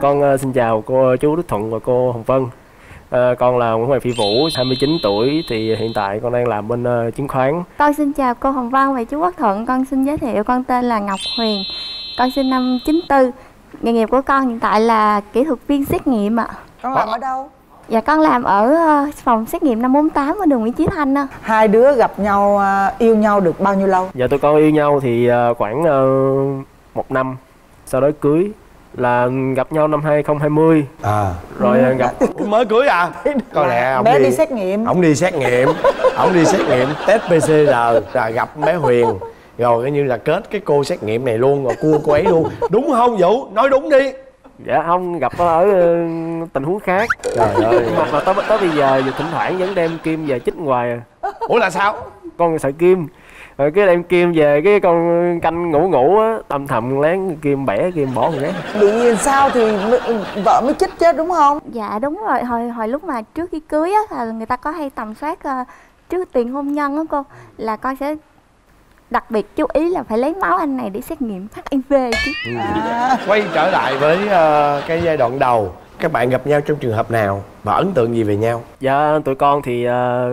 con ờ, xin chào cô chú Đức Thuận và cô Hồng Vân. Ờ, con là Nguyễn Hoàng Phi Vũ, 29 tuổi thì hiện tại con đang làm bên ờ, chứng khoán. Con xin chào cô Hồng Vân và chú Quốc Thuận. Con xin giới thiệu con tên là Ngọc Huyền. Con sinh năm 94. Nghề nghiệp của con hiện tại là kỹ thuật viên xét nghiệm ạ. con làm ở đâu Dạ con làm ở phòng xét nghiệm 548 ở đường Nguyễn Chí Thanh á. hai đứa gặp nhau à, yêu nhau được bao nhiêu lâu Giờ tụi con yêu nhau thì khoảng ờ, một năm, sau đó cưới là gặp nhau năm 2020 à. Rồi ờ, gặp mới cưới à? Có lẽ ông bé đi xét nghiệm. ông đi xét nghiệm. Ông đi xét nghiệm test pcr là gặp bé huyền. Rồi coi như là kết cái cô xét nghiệm này luôn rồi cua cô ấy luôn. Đúng không vũ? Nói đúng đi. Dạ không gặp ở ờ, tình huống khác. trời ơi mà, mà tới tới bây giờ giờ thỉnh thoảng vẫn đem kim về chích ngoài à. ủa là sao? Con sợ kim rồi cái đem kim về cái con canh ngủ ngủ á âm thầm lén kim bẻ kim bỏ một cái bị sao thì vợ mới chích chết đúng không? Dạ đúng rồi. Hồi hồi lúc mà trước khi cưới á là người ta có hay tầm soát ờ, trước tiền hôn nhân á cô là con sẽ đặc biệt chú ý là phải lấy máu anh này để xét nghiệm HIV chứ. quay trở lại với ờ, cái giai đoạn đầu các bạn gặp nhau trong trường hợp nào và ấn tượng gì về nhau? Dạ tụi con thì ờ,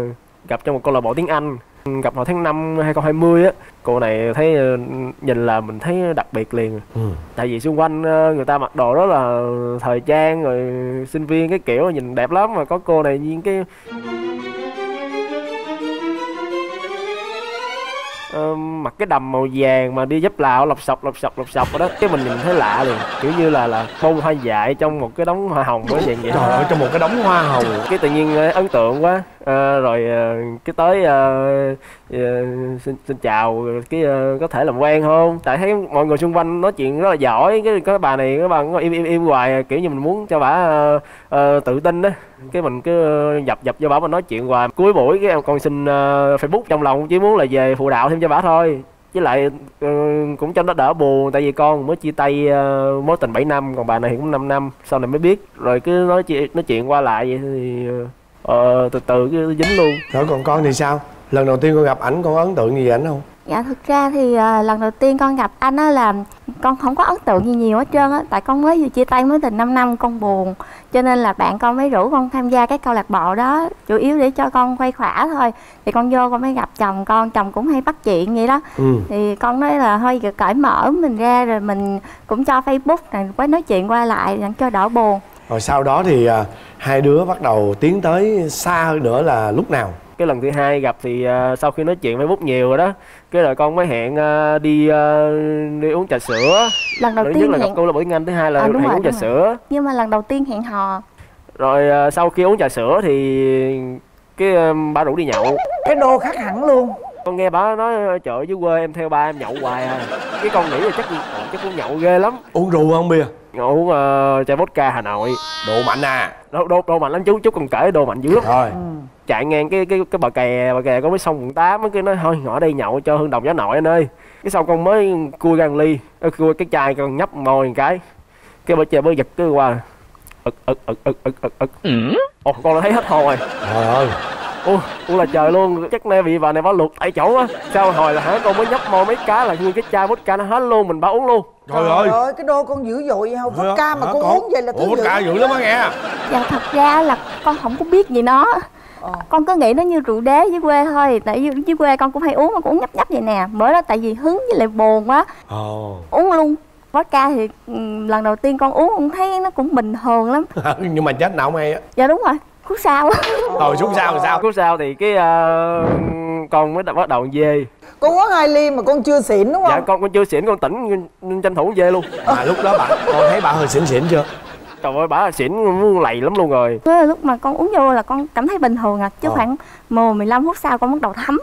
gặp trong một câu lạc bộ tiếng Anh gặp vào tháng 5 2020 á cô này thấy ờ, nhìn là mình thấy đặc biệt liền. Ừ. tại vì xung quanh ờ, người ta mặc đồ rất là thời trang rồi sinh viên cái kiểu nhìn đẹp lắm mà có cô này những cái Ờ, mặc cái đầm màu vàng mà đi dép lạo lọc sọc lọc sọc lọc sọc đó cái mình nhìn thấy lạ liền. Kiểu như là là bông hoa dại trong một cái đống hoa hồng đó dạng vậy. Trời ơi trong một cái đống hoa hồng. Cái tự nhiên ấn tượng quá à, rồi ờ, cái tới à, xin, xin chào cái à, có thể làm quen không? Tại thấy mọi người xung quanh nói chuyện rất là giỏi cái cái bà này các bạn im im im hoài kiểu như mình muốn cho bà à, à, tự tin đó cái mình cứ dập dập cho bà mình nói chuyện hoài. Cuối buổi cái em con xin à, facebook trong lòng chỉ muốn là về phụ đạo thêm cho bà thôi. Với lại cũng cho nó đỡ buồn tại vì con mới chia tay mối tình 7 năm còn bà này cũng 5 năm sau này mới biết. Rồi cứ nói chuyện nói chuyện qua lại vậy thì ờ, từ từ cứ dính luôn. Rồi còn con thì sao? Lần đầu tiên con gặp ảnh con ấn tượng gì về ảnh không? Dạ thực ra thì à, lần đầu tiên con gặp anh á là con không có ấn tượng gì nhiều hết trơn á tại con mới vừa chia tay mối tình 5 năm con buồn. Cho nên là bạn con mới rủ con tham gia cái câu lạc bộ đó chủ yếu để cho con khuây khỏa thôi. Thì con vô con mới gặp chồng con chồng cũng hay bắt chuyện vậy đó. Ừ. Thì con nói là thôi giờ cởi mở mình ra rồi mình cũng cho facebook này quấy nói chuyện qua lại cho đỡ buồn rồi sau đó thì à, hai đứa bắt đầu tiến tới xa hơn nữa là lúc nào? Cái lần thứ hai gặp thì ờ, sau khi nói chuyện facebook nhiều rồi đó cái rồi con mới hẹn ờ, đi ờ, đi uống trà sữa. Lần đầu thứ nhất tiên là gặp hẹn cô là bởi anh thứ hai là À, hẹn rồi, uống trà rồi. sữa. nhưng mà lần đầu tiên hẹn hò. Rồi ờ, sau khi uống trà sữa thì cái ờ, bà rủ đi nhậu. Cái đô khác hẳn luôn. Con nghe bà nói chợ dưới quê em theo ba em nhậu hoài à. Cái con nghĩ là chắc chắc cũng nhậu ghê lắm. Uống rượu không bia uống uh, chai vodka hà nội. Độ mạnh à. Đồ, đồ, đồ mạnh lắm chú chú còn kể đồ mạnh dữ lắm rồi chạy ngang cái cái cái bờ kè bờ kè có mấy sông quận tám cái nói thôi ngõ đây nhậu cho hương đồng gió nội anh ơi. Cái xong con mới cua gan ly ờ, cua cái chai con nhấp môi một cái. Cái bờ chơi mới giật cái qua. Ực ực ực ực ực ực ực. Ồ con thấy hết hồn rồi. Trời ơi ô cũng là trời luôn. Chắc nay bị bà này bà luộc. Tại chỗ á sao hồi là hả? Con mới nhấp môi mấy cái là nguyên cái chai vodka nó hết luôn mình bảo uống luôn. Trời ơi. ơi cái đô con dữ dội vậy không Trời vodka mà hả con con? uống vậy là thứ vodka dữ lắm á nghe. Dạ thật ra là con không có biết gì nó. Ờ. Con cứ nghĩ nó như rượu đế dưới quê thôi. Tại vì dưới quê con cũng hay uống mà cũng uống nhấp nhấp vậy nè. Bữa đó tại vì hứng với lại buồn quá. Ồ. Uống luôn. Vodka thì ừ, lần đầu tiên con uống con thấy nó cũng bình thường lắm. Nhưng mà chết nào không hay á. Dạ đúng rồi Khúc sau rồi xuống sao rồi sao? Cú sau thì cái ờ, con mới bắt đầu về. Con uống hai ly mà con chưa xỉn đúng không? Dạ con con chưa xỉn con tỉnh nên tranh thủ về luôn. Mà lúc đó bà con thấy bà hơi xỉn xỉn chưa? Trời ơi bả là xỉn muốn lầy lắm luôn rồi. Lúc mà con uống vô là con cảm thấy bình thường à Chứ Ờ. khoảng 10 15 phút sau con bắt đầu thấm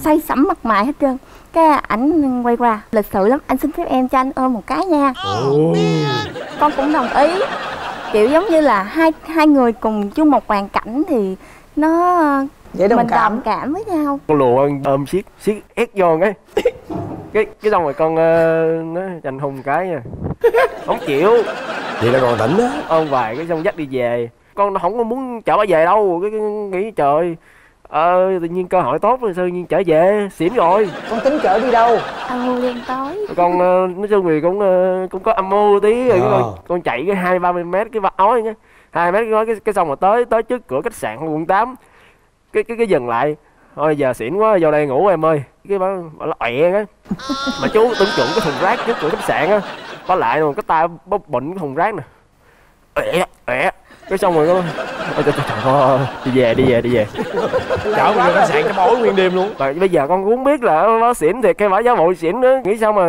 Say sẩm mặt mày hết trơn. Cái ảnh quay qua Lịch sự lắm. Anh xin phép em cho anh ôm một cái nha. Ồ. Con cũng đồng ý kiểu giống như là hai hai người cùng chung một hoàn cảnh thì nó Dễ đồng mình cảm. đồng cảm. với nhau. Con lùa con ôm siết siết ép vô cái cái cái xong rồi con ờ, nó tranh hùng cái nha. Không chịu. Vậy là còn tỉnh á ôm vài cái xong dắt đi về. Con nó không có muốn chở bà về đâu cái, cái nghĩ trời ờ tự nhiên cơ hội tốt rồi sao nhiên trở về? Xỉn rồi. Con tính chở đi đâu? Âm mưu đen tối. Con ờ, nói chung thì cũng ờ, cũng có âm mưu tí rồi Ờ. con, con chạy cái hai ba mươi mét cái vắt ói nhá. Hai mét cái cái, cái xong rồi tới tới trước cửa khách sạn quận 8 cái cái cái dừng lại. Thôi giờ xỉn quá vô đây ngủ em ơi. Cái bà, bà ọe á mà chú tưởng chuẩn cái thùng rác trước cửa khách sạn á. Có lại rồi cái tay bóp bệnh cái thùng rác nè. Ọe ọe cái xong rồi con ôi trời, ơi, đi về đi về đi về. Chở mình vô khách sạn cho bối nguyên đêm luôn. Rồi bây giờ con cũng biết là nó xỉn thiệt hay bả giả bộ xỉn nữa. Nghĩ sao mà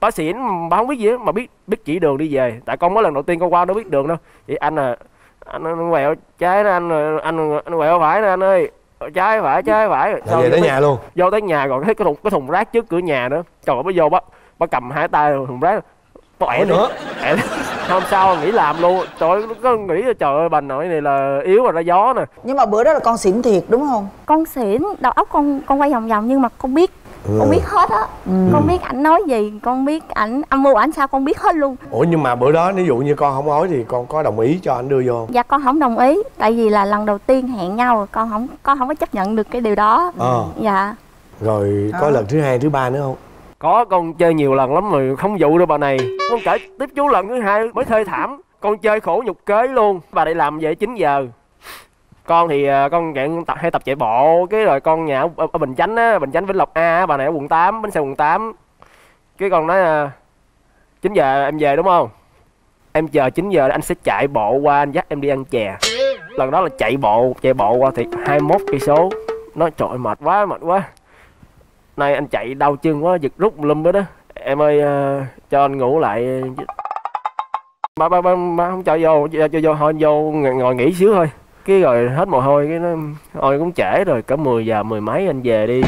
bả xỉn mà bà không biết gì hết mà biết biết chỉ đường đi về. Tại con mới lần đầu tiên con qua đâu biết đường đâu. Vậy anh à anh, anh quẹo trái đó anh anh anh quẹo phải nè anh ơi. Trái phải trái phải. Xong về tới vô nhà luôn. Vô tới nhà còn thấy cái thùng cái thùng rác trước cửa nhà nữa. Trời ơi, mới vô bả bả cầm hai tay thùng rác. Nó ẻ nữa hôm sau nghỉ làm luôn. Trời ơi có nghĩ là trời ơi bà nội này là yếu rồi ra gió nè. Nhưng mà bữa đó là con xỉn thiệt đúng không? Con xỉn đầu óc con con quay vòng vòng nhưng mà con biết con biết hết á. Con biết ảnh nói gì con biết ảnh âm mưu ảnh sao con biết hết luôn. Ủa nhưng mà bữa đó ví dụ như con không ói thì con có đồng ý cho anh đưa vô không? Dạ con không đồng ý. Tại vì là lần đầu tiên hẹn nhau con không con không có chấp nhận được cái điều đó. Ờ. Dạ. Rồi có Đó. lần thứ hai thứ ba nữa không có con chơi nhiều lần lắm rồi không dụ được bà này. Con kể tiếp chú lần thứ hai mới thê thảm. Con chơi khổ nhục kế luôn. Bà đây làm về 9 giờ. Con thì à, con dạng tập hay tập chạy bộ. Cái rồi con nhà ở, ở Bình Chánh á Bình Chánh Vĩnh Lộc A Bà này ở quận 8 Bến xe quận 8 Cái con nói à, 9 giờ em về đúng không? Em chờ 9 giờ anh sẽ chạy bộ qua anh dắt em đi ăn chè. Lần đó là chạy bộ Chạy bộ qua thì 21 cây số. Nói trời mệt quá mệt quá nay anh chạy đau chân quá giật rút lum hết đó em ơi uh, cho anh ngủ lại. Ba ba ba, ba không cho vô cho, cho vô thôi vô ngồi, nghỉ xíu thôi. Cái rồi hết mồ hôi cái nó thôi cũng trễ rồi cả 10 giờ mười mấy anh về đi.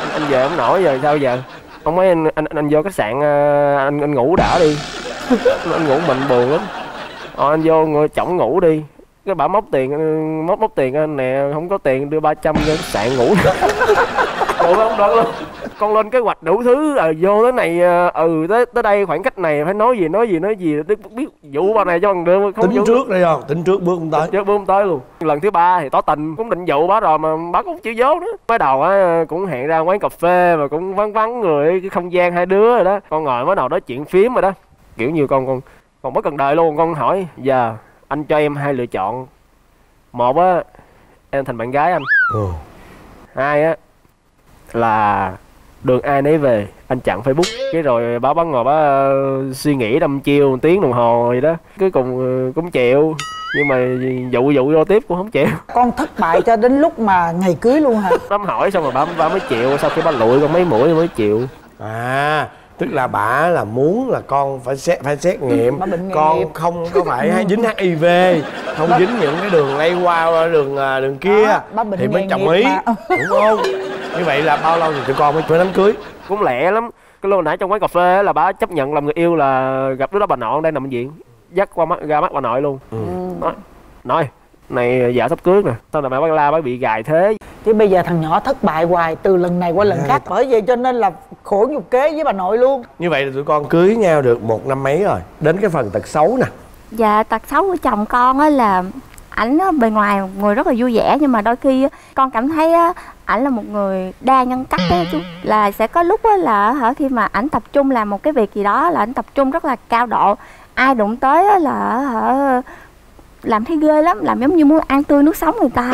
Anh, anh về không nổi giờ sao giờ? Ông mấy anh anh, anh vô khách sạn ờ, anh anh ngủ đã đi. Anh ngủ mình buồn lắm. Ờ, anh vô ngồi chổng ngủ đi cái bà móc tiền móc móc tiền anh nè không có tiền đưa 300 cho khách sạn ngủ. Ủa không được luôn. Con lên kế hoạch đủ thứ ờ vô tới này ừ tới tới đây khoảng cách này phải nói gì nói gì nói gì biết biết vụ bà này cho bằng được không tính vụ trước đây không? Tính trước bước không tới. Trước bữa không tới luôn. Lần thứ ba thì tỏ tình cũng định dụ bả rồi mà bả cũng chịu vô nữa. Mới đầu á cũng hẹn ra quán cà phê mà cũng vắng vắng người cái không gian hai đứa rồi đó. Con ngồi mới đầu nói chuyện phím rồi đó. Kiểu như con con còn mới cần đời luôn con hỏi giờ anh cho em hai lựa chọn. Một á em thành bạn gái anh. Ừ. hai á là đường ai nấy về anh chặn facebook. Cái rồi bà bắn ngồi bà ờ, suy nghĩ đâm chiêu một tiếng đồng hồ gì đó. Cuối cùng ờ, cũng chịu. Nhưng mà dụ dụ vô tiếp cũng không chịu. Con thất bại cho đến lúc mà ngày cưới luôn hả? Đám hỏi xong rồi bà, bà mới chịu. Sau khi bà lụi con mấy mũi mới chịu. À tức là bà là muốn là con phải xét phải xét nghiệm. bà bệnh nghiệp. con không có phải hay dính hiv không dính những cái đường lây qua đường à, đường kia. bệnh thì mới nghiệp ý mà. đúng không? Như vậy là bao lâu thì tụi con mới mới đám cưới? Cũng lẹ lắm. Cái lúc nãy trong quán cà phê là bà chấp nhận làm người yêu là gặp đứa đó bà nội đang nằm bệnh viện dắt qua mắt ra mắt bà nội luôn. Nói nói này vợ sắp cưới nè. Sao là mẹ bác la bác bị gài thế? Chứ bây giờ thằng nhỏ thất bại hoài từ lần này qua lần khác bởi vậy cho nên là khổ nhục kế với bà nội luôn. Như vậy là tụi con cưới nhau được một năm mấy rồi. Đến cái phần tật xấu nè. Dạ tật xấu của chồng con á là ảnh bề ngoài một người rất là vui vẻ nhưng mà đôi khi á, con cảm thấy á, ảnh là một người đa nhân cách á chú là sẽ có lúc á là hả khi mà ảnh tập trung làm một cái việc gì đó là ảnh tập trung rất là cao độ. Ai đụng tới á là hả làm thấy ghê lắm làm giống như muốn ăn tươi nước sống người ta.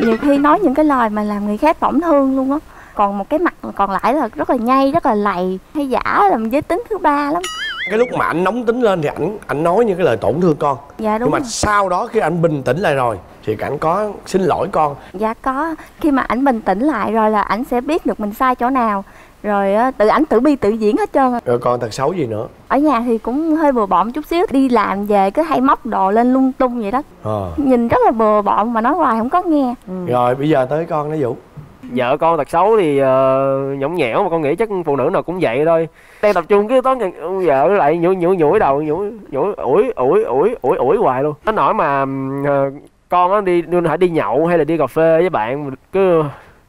Nhiều khi nói những cái lời mà làm người khác tổn thương luôn á. Còn một cái mặt còn lại là rất là nhây rất là lầy hay giả làm giới tính thứ ba lắm. Cái lúc mà anh nóng tính lên thì ảnh ảnh nói những cái lời tổn thương con. Dạ đúng nhưng mà rồi. sau đó khi anh bình tĩnh lại rồi thì ảnh có xin lỗi con. Dạ có, khi mà ảnh bình tĩnh lại rồi là ảnh sẽ biết được mình sai chỗ nào Rồi á, tự ảnh tự bi tự diễn hết trơn à. rồi còn tật xấu gì nữa? Ở nhà thì cũng hơi bừa bộn chút xíu Đi làm về cứ hay móc đồ lên lung tung vậy đó. Ờ. Nhìn rất là bừa bộn mà nói hoài không có nghe. Rồi bây giờ tới con nói vũ. Vợ con tật xấu thì uh, nhõng nhẽo mà con nghĩ chắc phụ nữ nào cũng vậy thôi. Đang tập trung cái toán vợ lại nhủi nhủi nhủi đầu nhủi nhủi ủi ủi ủi ủi ủi hoài luôn. Nó nói mà uh, con á đi đi phải đi nhậu hay là đi cà phê với bạn cứ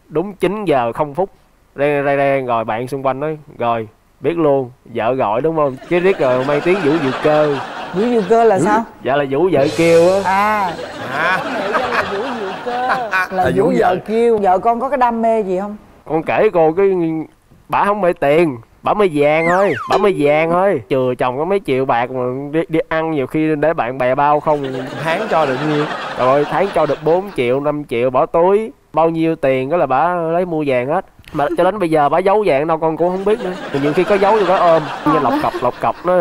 đúng 9 giờ không phút reng reng reng rồi bạn xung quanh nói rồi biết luôn vợ gọi đúng không? Chứ riết rồi mang tiếng vũ diệu cơ. Vũ diệu cơ là sao? Dạ là vũ vợ kêu á. À. À. Là vũ diệu cơ. Là là vũ vũ vợ kêu vợ con có cái đam mê gì không? Con kể cô cái bả không mê tiền bả mê vàng thôi bả mê vàng thôi. Chừa chồng có mấy triệu bạc mà đi, đi ăn nhiều khi để bạn bè bao không. Tháng cho được nhiêu? Trời ơi tháng cho được 4 triệu 5 triệu bỏ túi. Bao nhiêu tiền đó là bả lấy mua vàng hết mà cho đến bây giờ bả giấu vàng đâu con cũng không biết nữa. Mà nhiều khi có giấu thì có ôm như lọc cọc lọc cọc nó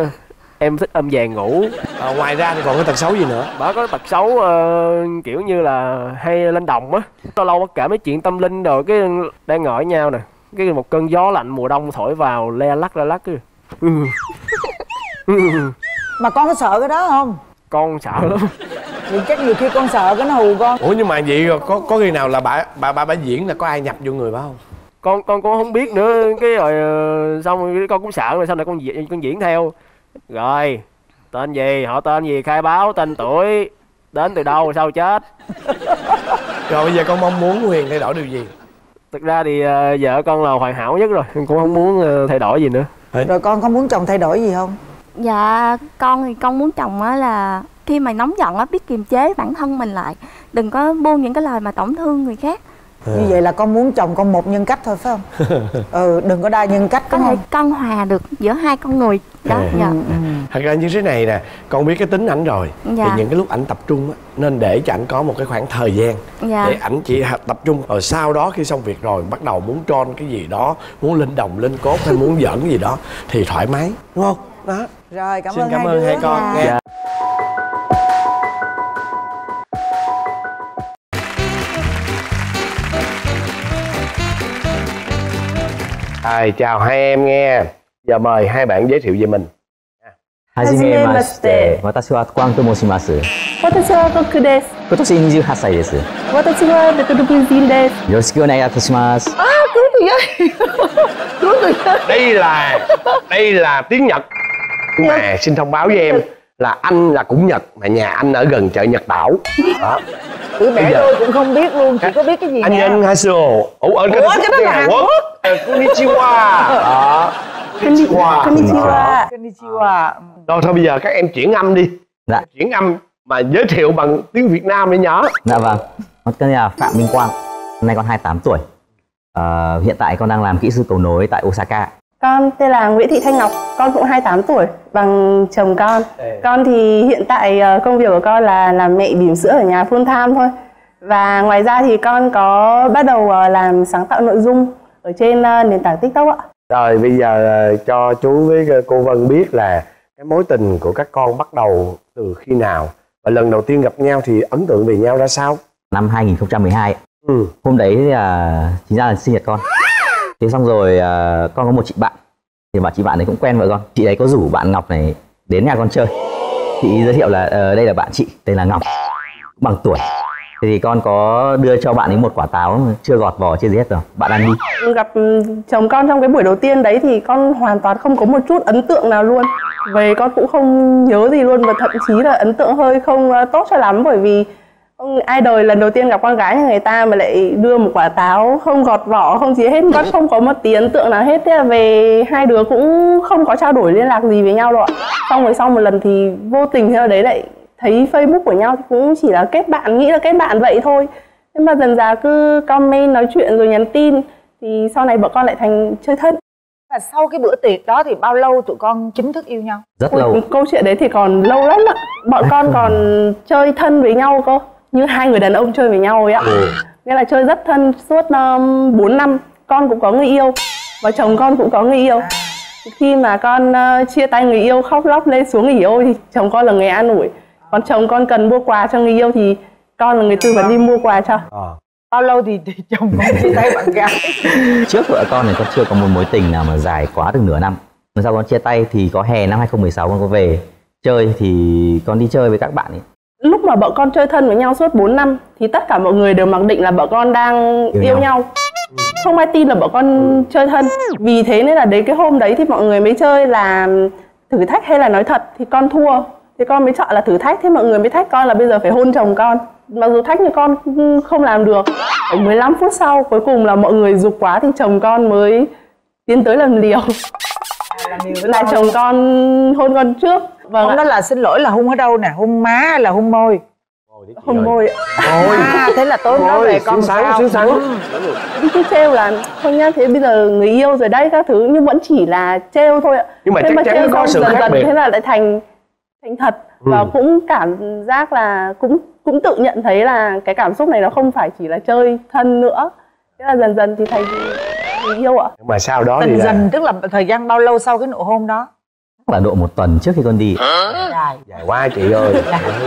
em thích ôm vàng ngủ. À, ngoài ra thì còn có tật xấu gì nữa? Bà có tật xấu ờ, kiểu như là hay lên đồng á. Lâu lâu bất kể mấy chuyện tâm linh rồi cái đang ngồi nhau nè. Cái một cơn gió lạnh mùa đông thổi vào le lắc le lắc cái Ừ. Ừ. mà con có sợ cái đó không? Con sợ lắm. Thì chắc nhiều khi con sợ cái nó hù con. Ủa nhưng mà vậy rồi có có khi nào là bà bà bà, bà diễn là có ai nhập vô người bà không con con cũng không biết nữa. Cái rồi ờ, xong rồi con cũng sợ rồi sau này con diễn con diễn theo? Rồi tên gì? Họ tên gì? Khai báo tên tuổi. Đến từ đâu? Sao chết? Rồi bây giờ con mong muốn huyền thay đổi điều gì? Thực ra thì ờ, vợ con là hoàn hảo nhất rồi. Con cũng không muốn ờ, thay đổi gì nữa. Rồi con có muốn chồng thay đổi gì không? Dạ con thì con muốn chồng á là khi mà nóng giận á biết kiềm chế bản thân mình lại. Đừng có buông những cái lời mà tổn thương người khác như vậy là con muốn chồng con một nhân cách thôi phải không ừ đừng có đa nhân cách Có thể không cân hòa được giữa hai con người đó Ừ. dạ. thật ra như thế này nè con biết cái tính ảnh rồi Dạ. thì những cái lúc ảnh tập trung á nên để cho ảnh có một cái khoảng thời gian Dạ. để ảnh chỉ tập trung rồi sau đó khi xong việc rồi bắt đầu muốn tròn cái gì đó muốn lên đồng lên cốt hay muốn giỡn cái gì đó thì thoải mái đúng không đó rồi cảm xin ơn cảm hai ơn đứa hai con Dạ. nghe Dạ. Rồi, chào hai em nghe giờ mời hai bạn giới thiệu về mình はじめまして。私はクワンと申します。私はロックです。今年28歳です。よ私はベトナム人です。ろしくお願いいたします。 đây là đây là tiếng nhật nhưng mà xin thông báo với em là anh là cũng nhật mà nhà anh ở gần chợ nhật đảo đó. Tụi mẹ giờ- tôi cũng không biết luôn chỉ có biết cái gì anh nhân hasu ủa ở cái, Ủa, cái đó là Hàn Quốc. Ờ, konnichiwa. Đó. Konnichiwa. Konnichiwa. Konnichiwa. Rồi thôi bây giờ các em chuyển âm đi. Dạ. chuyển âm mà giới thiệu bằng tiếng việt nam đi nhớ Dạ vâng. Con tên là Phạm Minh Quang. Năm nay con 28 tuổi. Ờ, hiện tại con đang làm kỹ sư cầu nối tại Osaka. Con tên là Nguyễn Thị Thanh Ngọc, con cũng 28 tuổi, bằng chồng con. Con thì hiện tại ờ, công việc của con là làm mẹ bỉm sữa ở nhà full time thôi. Và ngoài ra thì con có bắt đầu ờ, làm sáng tạo nội dung ở trên ờ, nền tảng TikTok ạ. rồi bây giờ cho chú với cô vân biết là cái mối tình của các con bắt đầu từ khi nào và lần đầu tiên gặp nhau thì ấn tượng về nhau ra sao Năm 2012. ừ Hôm đấy thì, là chính ra là sinh nhật con. Thế xong rồi ờ, con có một chị bạn. Thì bà chị bạn ấy cũng quen vợ con. Chị ấy có rủ bạn Ngọc này đến nhà con chơi. Chị giới thiệu là uh, đây là bạn chị, tên là Ngọc. Bằng tuổi. Thế thì con có đưa cho bạn ấy một quả táo chưa gọt vỏ chưa gì hết rồi. Bạn ăn đi. Gặp ừ, chồng con trong cái buổi đầu tiên đấy thì con hoàn toàn không có một chút ấn tượng nào luôn. Về con cũng không nhớ gì luôn và thậm chí là ấn tượng hơi không ờ, tốt cho lắm bởi vì ai đời lần đầu tiên gặp con gái nhà người ta mà lại đưa một quả táo không gọt vỏ không gì hết. Con không có một tí ấn tượng nào hết. Thế là về hai đứa cũng không có trao đổi liên lạc gì với nhau đâu ạ. Xong rồi sau một lần thì vô tình theo đấy lại thấy facebook của nhau thì cũng chỉ là kết bạn nghĩ là kết bạn vậy thôi. Nhưng mà dần dà cứ comment nói chuyện rồi nhắn tin thì sau này bọn con lại thành chơi thân. Và sau cái bữa tiệc đó thì bao lâu tụi con chính thức yêu nhau? Rất Ui, lâu. câu chuyện đấy thì còn lâu lắm ạ. Bọn con còn chơi thân với nhau cơ như hai người đàn ông chơi với nhau ấy ạ. Nghĩa là chơi rất thân suốt um, 4 năm. Con cũng có người yêu và chồng con cũng có người yêu. Khi mà con uh, chia tay người yêu khóc lóc lên xuống người yêu thì chồng con là người an ủi. Còn chồng con cần mua quà cho người yêu thì con là người tư vấn đi mua quà cho. Bao lâu thì, thì chồng con chia tay bạn gái? Trước vợ con thì con chưa có một mối tình nào mà dài quá được nửa năm. Sau con chia tay thì có hè năm 2016 con có về chơi thì con đi chơi với các bạn ấy. Lúc mà bọn con chơi thân với nhau suốt 4 năm thì tất cả mọi người đều mặc định là bọn con đang Yêu yêu, nhau. nhau. Không ai tin là bọn con chơi thân. Vì thế nên là đến cái hôm đấy thì mọi người mới chơi là thử thách hay là nói thật thì con thua. Thì con mới chọn là thử thách thế mọi người mới thách con là bây giờ phải hôn chồng con. Mặc dù thách nhưng con không làm được. Phải 15 phút sau cuối cùng là mọi người dục quá thì chồng con mới tiến tới làm liều. Với Là con chồng con hôn con trước. Vâng ạ. đó là xin lỗi là hung ở đâu nè hung má hay là hung môi hôn môi ạ. à thế là tối đó về con xắn sao xắn đi cứ trêu là thôi nhá thế bây giờ người yêu rồi đấy các thứ nhưng vẫn chỉ là trêu thôi ạ Nhưng mà thế chắc chắn trêu có sự dần khác dần biệt. thế là lại thành thành thật và Ừ. cũng cảm giác là cũng cũng tự nhận thấy là cái cảm xúc này nó không phải chỉ là chơi thân nữa thế là dần dần thì thành người yêu ạ. Nhưng mà sau đó thì tình là dần tức là thời gian bao lâu sau cái nụ hôn đó? Là độ một tuần trước khi con đi. Dài. Dài quá chị ơi.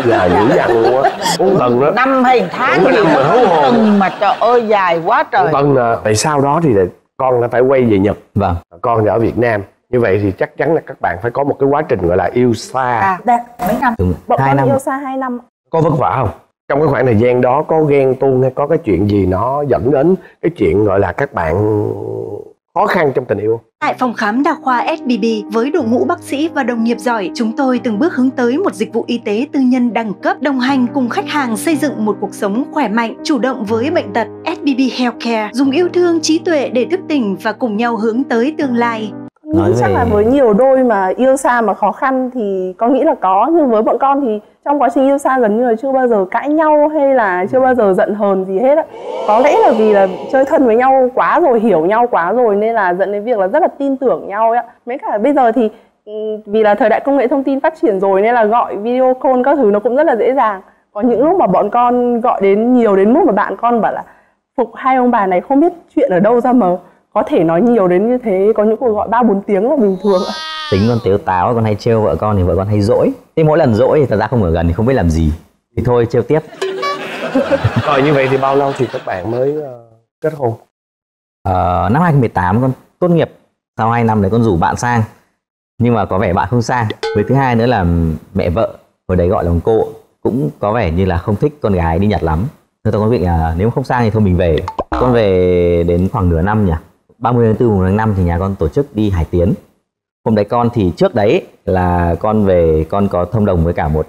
Giờ dữ dằn luôn á. Bốn tuần đó. năm hay tháng gì năm mà hấu hồn. tuần mà trời ơi dài quá trời. bốn tuần à. Tại sau đó thì là con đã phải quay về nhật. Vâng. Con thì ở việt nam. Như vậy thì chắc chắn là các bạn phải có một cái quá trình gọi là yêu xa. À Dạ. mấy năm? Đúng. Hai năm. yêu xa hai năm có vất vả không trong cái khoảng thời gian đó có ghen tuông hay có cái chuyện gì nó dẫn đến cái chuyện gọi là các bạn khó khăn trong tình yêu? Tại phòng khám đa khoa SBB với đội ngũ bác sĩ và đồng nghiệp giỏi, chúng tôi từng bước hướng tới một dịch vụ y tế tư nhân đẳng cấp, đồng hành cùng khách hàng xây dựng một cuộc sống khỏe mạnh, chủ động với bệnh tật. SBB Healthcare dùng yêu thương, trí tuệ để thức tỉnh và cùng nhau hướng tới tương lai. Nghĩ Nói chắc về- là với nhiều đôi mà yêu xa mà khó khăn thì con nghĩ là có nhưng với bọn con thì trong quá trình yêu xa gần như là chưa bao giờ cãi nhau hay là chưa bao giờ giận hờn gì hết á. Có lẽ là vì là chơi thân với nhau quá rồi hiểu nhau quá rồi nên là dẫn đến việc là rất là tin tưởng nhau á mấy cả bây giờ thì ừ, vì là thời đại công nghệ thông tin phát triển rồi nên là gọi video call các thứ nó cũng rất là dễ dàng. Có những lúc mà bọn con gọi đến nhiều đến mức mà bạn con bảo là phục hai ông bà này không biết chuyện ở đâu ra mà có thể nói nhiều đến như thế có những cuộc gọi ba bốn tiếng là bình thường ạ. Tính con tếu táo con hay trêu vợ con thì vợ con hay dỗi. Thế mỗi lần dỗi thì thật ra không ở gần thì không biết làm gì. Thì thôi trêu tiếp. Rồi như vậy thì bao lâu thì các bạn mới ờ, kết hôn? Ờ, năm 2018 con tốt nghiệp. Sau 2 năm đấy con rủ bạn sang. Nhưng mà có vẻ bạn không sang. Với thứ hai nữa là mẹ vợ hồi đấy gọi là cô cũng có vẻ như là không thích con gái đi Nhật lắm. Thế tôi có quyết định là nếu không sang thì thôi mình về. Con về đến khoảng nửa năm nhỉ 30 tháng 4 tháng 5 thì nhà con tổ chức đi Hải Tiến. Hôm đấy con thì trước đấy là con về, con có thông đồng với cả một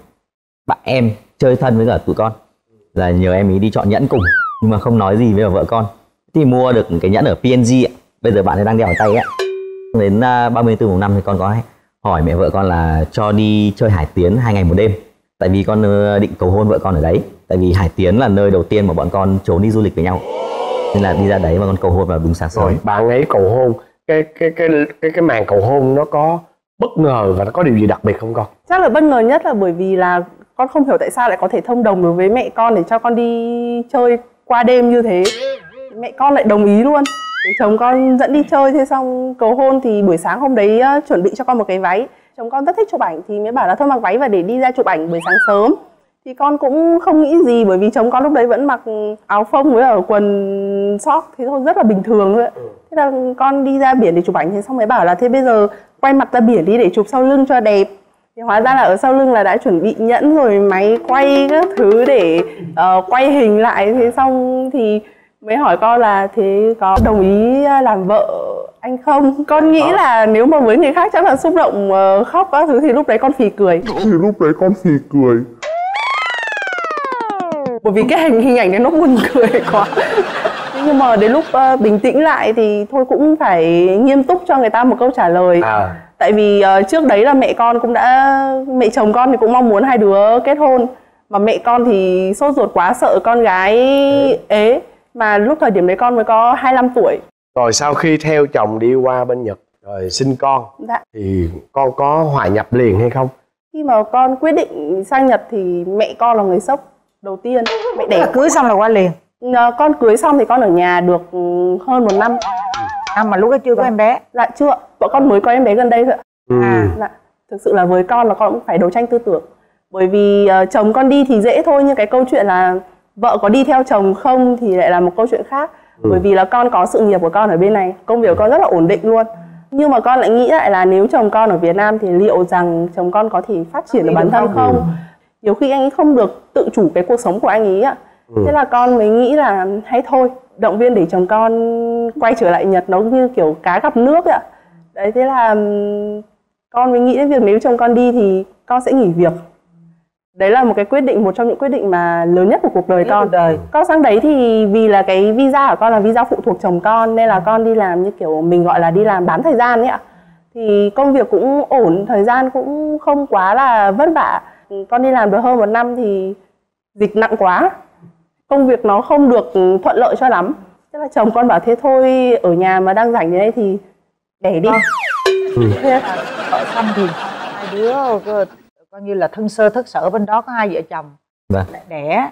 bạn em chơi thân với cả tụi con. Là nhờ em ấy đi chọn nhẫn cùng, nhưng mà không nói gì với vợ con. Thì mua được cái nhẫn ở PNG ạ. Bây giờ bạn ấy đang đeo ở tay ạ. Đến à, 34 mùng năm thì con có hỏi mẹ vợ con là cho đi chơi Hải Tiến hai ngày một đêm. Tại vì con ờ, định cầu hôn vợ con ở đấy. Tại vì Hải Tiến là nơi đầu tiên mà bọn con trốn đi du lịch với nhau nên là đi ra đấy mà con cầu hôn vào đúng sáng sớm rồi bạn ấy cầu hôn. Cái cái cái cái cái màn cầu hôn nó có bất ngờ và nó có điều gì đặc biệt không con? Chắc là bất ngờ nhất là bởi vì là con không hiểu tại sao lại có thể thông đồng được với mẹ con để cho con đi chơi qua đêm như thế. Mẹ con lại đồng ý luôn. Để chồng con dẫn đi chơi thế xong cầu hôn thì buổi sáng hôm đấy ờ, chuẩn bị cho con một cái váy. Chồng con rất thích chụp ảnh thì mới bảo là thôi mặc váy và để đi ra chụp ảnh buổi sáng sớm thì con cũng không nghĩ gì bởi vì chồng con lúc đấy vẫn mặc áo phông với ở quần sóc thế thôi rất là bình thường thôi ạ. thế là con đi ra biển để chụp ảnh thì xong mới bảo là thế bây giờ quay mặt ra biển đi để chụp sau lưng cho đẹp. Thì hóa ra là ở sau lưng là đã chuẩn bị nhẫn rồi máy quay các thứ để ờ, quay hình lại. Thế xong thì mới hỏi con là thế có đồng ý làm vợ anh không? Con nghĩ là nếu mà với người khác chắc là xúc động ờ, khóc các thứ thì lúc đấy con phì cười. Thì lúc đấy con phì cười bởi vì cái hình hình ảnh đấy nó buồn cười quá. Nhưng mà đến lúc ờ, bình tĩnh lại thì thôi cũng phải nghiêm túc cho người ta một câu trả lời. À. Tại vì ờ, trước đấy là mẹ con cũng đã mẹ chồng con thì cũng mong muốn hai đứa kết hôn. Mà mẹ con thì sốt ruột quá sợ con gái ế. Mà lúc thời điểm đấy con mới có 25 tuổi. Rồi sau khi theo chồng đi qua bên nhật rồi sinh con dạ. thì con có hòa nhập liền hay không? Khi mà con quyết định sang Nhật thì mẹ con là người sốc đầu tiên. Mẹ để đẻ cưới xong là qua liền? Ờ, con cưới xong thì con ở nhà được ừ, hơn một năm. À mà lúc đó chưa có em bé? Dạ chưa. Bọn con mới có em bé gần đây thôi ạ. Ừ. Dạ, thực sự là với con là con cũng phải đấu tranh tư tưởng. Bởi vì ờ, chồng con đi thì dễ thôi nhưng cái câu chuyện là vợ có đi theo chồng không thì lại là một câu chuyện khác. Bởi vì là con có sự nghiệp của con ở bên này công việc của con rất là ổn định luôn. Nhưng mà con lại nghĩ lại là nếu chồng con ở Việt Nam thì liệu rằng chồng con có thể phát triển được bản thân không nhiều khi anh ấy không được tự chủ cái cuộc sống của anh ấy ạ. Thế là con mới nghĩ là hay thôi động viên để chồng con quay trở lại Nhật nó như kiểu cá gặp nước ạ. Đấy thế là con mới nghĩ đến việc nếu chồng con đi thì con sẽ nghỉ việc. Đấy là một cái quyết định một trong những quyết định mà lớn nhất của cuộc đời con. Đời. Con sang đấy thì vì là cái visa của con là visa phụ thuộc chồng con nên là con đi làm như kiểu mình gọi là đi làm bán thời gian ấy ạ. Thì công việc cũng ổn thời gian cũng không quá là vất vả con đi làm được hơn một năm thì dịch nặng quá. Công việc nó không được thuận lợi cho lắm. Thế là chồng con bảo thế thôi ở nhà mà đang rảnh như thế này thì đẻ đi. Thế vợ xong thì hai đứa coi như là thân sơ thất sở bên đó có hai vợ chồng. Vâng. lại đẻ.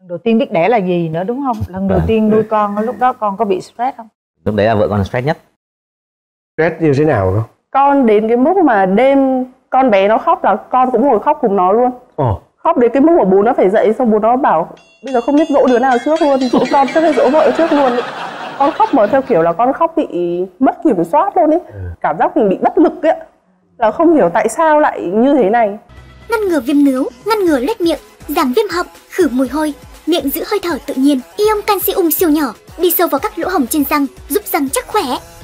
Lần đầu tiên biết đẻ là gì nữa đúng không? Lần đầu Vâng. tiên nuôi con lúc đó con có bị stress không? Lúc đấy là vợ con stress nhất. Stress như thế nào không con đến cái mức mà đêm con bé nó khóc là con cũng ngồi khóc cùng nó luôn. Ồ khóc đến cái mức mà bố nó phải dậy xong bố nó bảo bây giờ không biết dỗ đứa nào trước luôn dỗ con trước hay dỗ vợ trước luôn con khóc mà theo kiểu là con khóc bị mất kiểm soát luôn ấy cảm giác mình bị bất lực ấy là không hiểu tại sao lại như thế này. Ngăn ngừa viêm nướu, ngăn ngừa loét miệng, giảm viêm họng, khử mùi hôi, miệng giữ hơi thở tự nhiên, ion calcium siêu nhỏ, đi sâu vào các lỗ hổng trên răng, giúp răng chắc khỏe.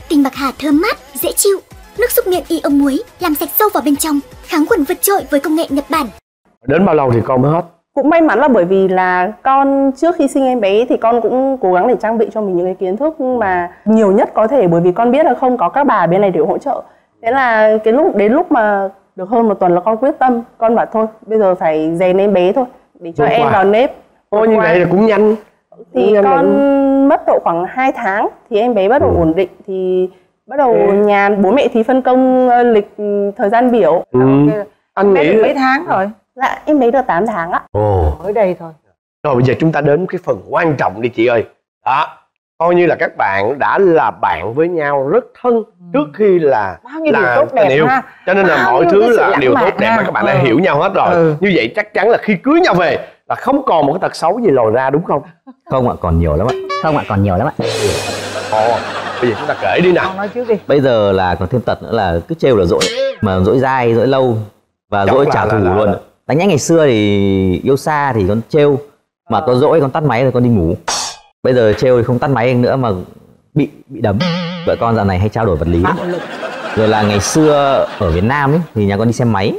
Tinh bạc hà thơm mát, dễ chịu. Nước xúc miệng ion muối, làm sạch sâu vào bên trong, kháng khuẩn vượt trội với công nghệ Nhật Bản. đến bao lâu thì con mới hết cũng may mắn là bởi vì là con trước khi sinh em bé thì con cũng cố gắng để trang bị cho mình những cái kiến thức mà nhiều nhất có thể bởi vì con biết là không có các bà bên này để hỗ trợ thế là cái lúc đến lúc mà được hơn một tuần là con quyết tâm con bảo thôi bây giờ phải rèn em bé thôi để cho Vượt em vào nếp Ôi như vậy là cũng nhanh Cũng thì nhanh con rồi. mất độ khoảng 2 tháng thì em bé bắt đầu Ừ. ổn định thì bắt đầu Ok. nhà bố mẹ thì phân công ờ, lịch ừ, thời gian biểu. Ừ. anh bé nghĩ được mấy tháng rồi? Dạ em bé được 8 tháng ạ. Ồ. Mới đây thôi. Rồi bây giờ chúng ta đến cái phần quan trọng đi chị ơi. Đó coi như là các bạn đã là bạn với nhau rất thân trước khi là bao nhiêu điều là tốt đẹp tình yêu. ha. Cho nên là Bao mọi thứ là điều tốt đẹp mà các bạn đã Ừ. hiểu nhau hết rồi. Ừ. như vậy chắc chắn là khi cưới nhau về là không còn một cái tật xấu gì lòi ra đúng không? Không ạ còn nhiều lắm ạ. Không ạ còn nhiều lắm ạ. Ồ bây giờ chúng ta kể đi nào con nói trước đi. Bây giờ là còn thêm tật nữa là cứ trêu là dỗi mà dỗi dai dỗi lâu và dỗi trả thù là- luôn là- đánh nhẽ ngày xưa thì yêu xa thì con trêu mà có dỗi con tắt máy rồi con đi ngủ. Bây giờ trêu thì không tắt máy nữa mà bị bị đấm. Vợ con dạo này hay trao đổi vật lý lắm. rồi là ngày xưa ở Việt Nam ấy thì nhà con đi xe máy.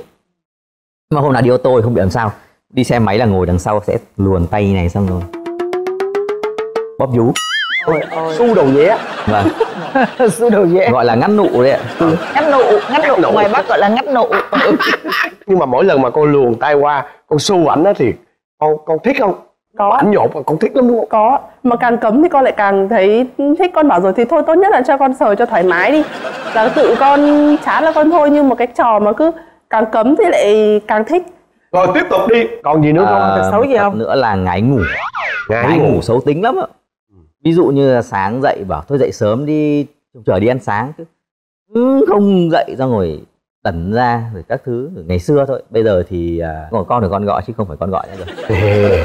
Mà hôm nào đi ô tô thì không biết làm sao đi xe máy là ngồi đằng sau sẽ luồn tay này xong rồi. Bóp vú. Ôi ôi. Su đầu vé vâng. Su đầu dễ gọi là ngắt nụ đấy ạ. Ngắt nụ ngắt nụ. Nụ. ngoài bắc gọi là ngắt nụ. Nhưng mà mỗi lần mà con luồn tay qua con su ảnh đó thì con con thích không? Có. Ảnh nhột mà con thích lắm đúng không? Có. Mà càng cấm thì con lại càng thấy thích. Con bảo rồi thì thôi tốt nhất là cho con sờ cho thoải mái đi. Là tự con chán là con thôi nhưng mà cái trò mà cứ càng cấm thì lại càng thích rồi tiếp tục đi. Còn gì nữa không? À, xấu gì không? nữa là ngái ngủ. Ngái ngái ngủ. ngủ xấu tính lắm ạ. Ví dụ như là sáng dậy bảo thôi dậy sớm đi chờ đi ăn sáng chứ. Không dậy ra ngồi tẩn ra rồi các thứ. Rồi ngày xưa thôi bây giờ thì à, còn con thì con gọi chứ không phải con gọi nữa rồi. Ê,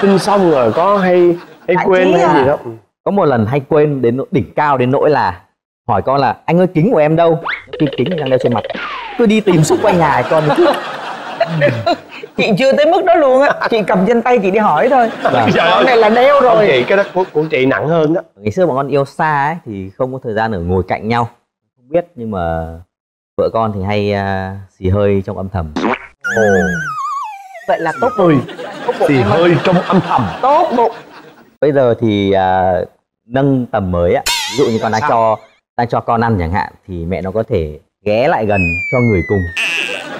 sinh xong rồi có hay hay Đại quên hay à? gì đó Ừ. có một lần hay quên đến nỗi đỉnh cao đến nỗi là hỏi con là anh ơi kính của em đâu? Khi kính thì đang đeo trên mặt. Cứ đi tìm xung quanh nhà con cứ chị chưa tới mức đó luôn á. Chị cầm trên tay chị đi hỏi thôi. Trời con ơi. này là đeo Không rồi. chị cái đó của, của chị nặng hơn đó. Ngày xưa bọn con yêu xa ấy thì không có thời gian ở ngồi cạnh nhau. Không biết nhưng mà vợ con thì hay à, xì hơi trong âm thầm. Ồ. Vậy là tốt bụng ơi. hơi trong âm thầm. Tốt bụng bây giờ thì à, nâng tầm mới á ví dụ như con đang Sao? cho đang cho con ăn chẳng hạn thì mẹ nó có thể ghé lại gần cho người cùng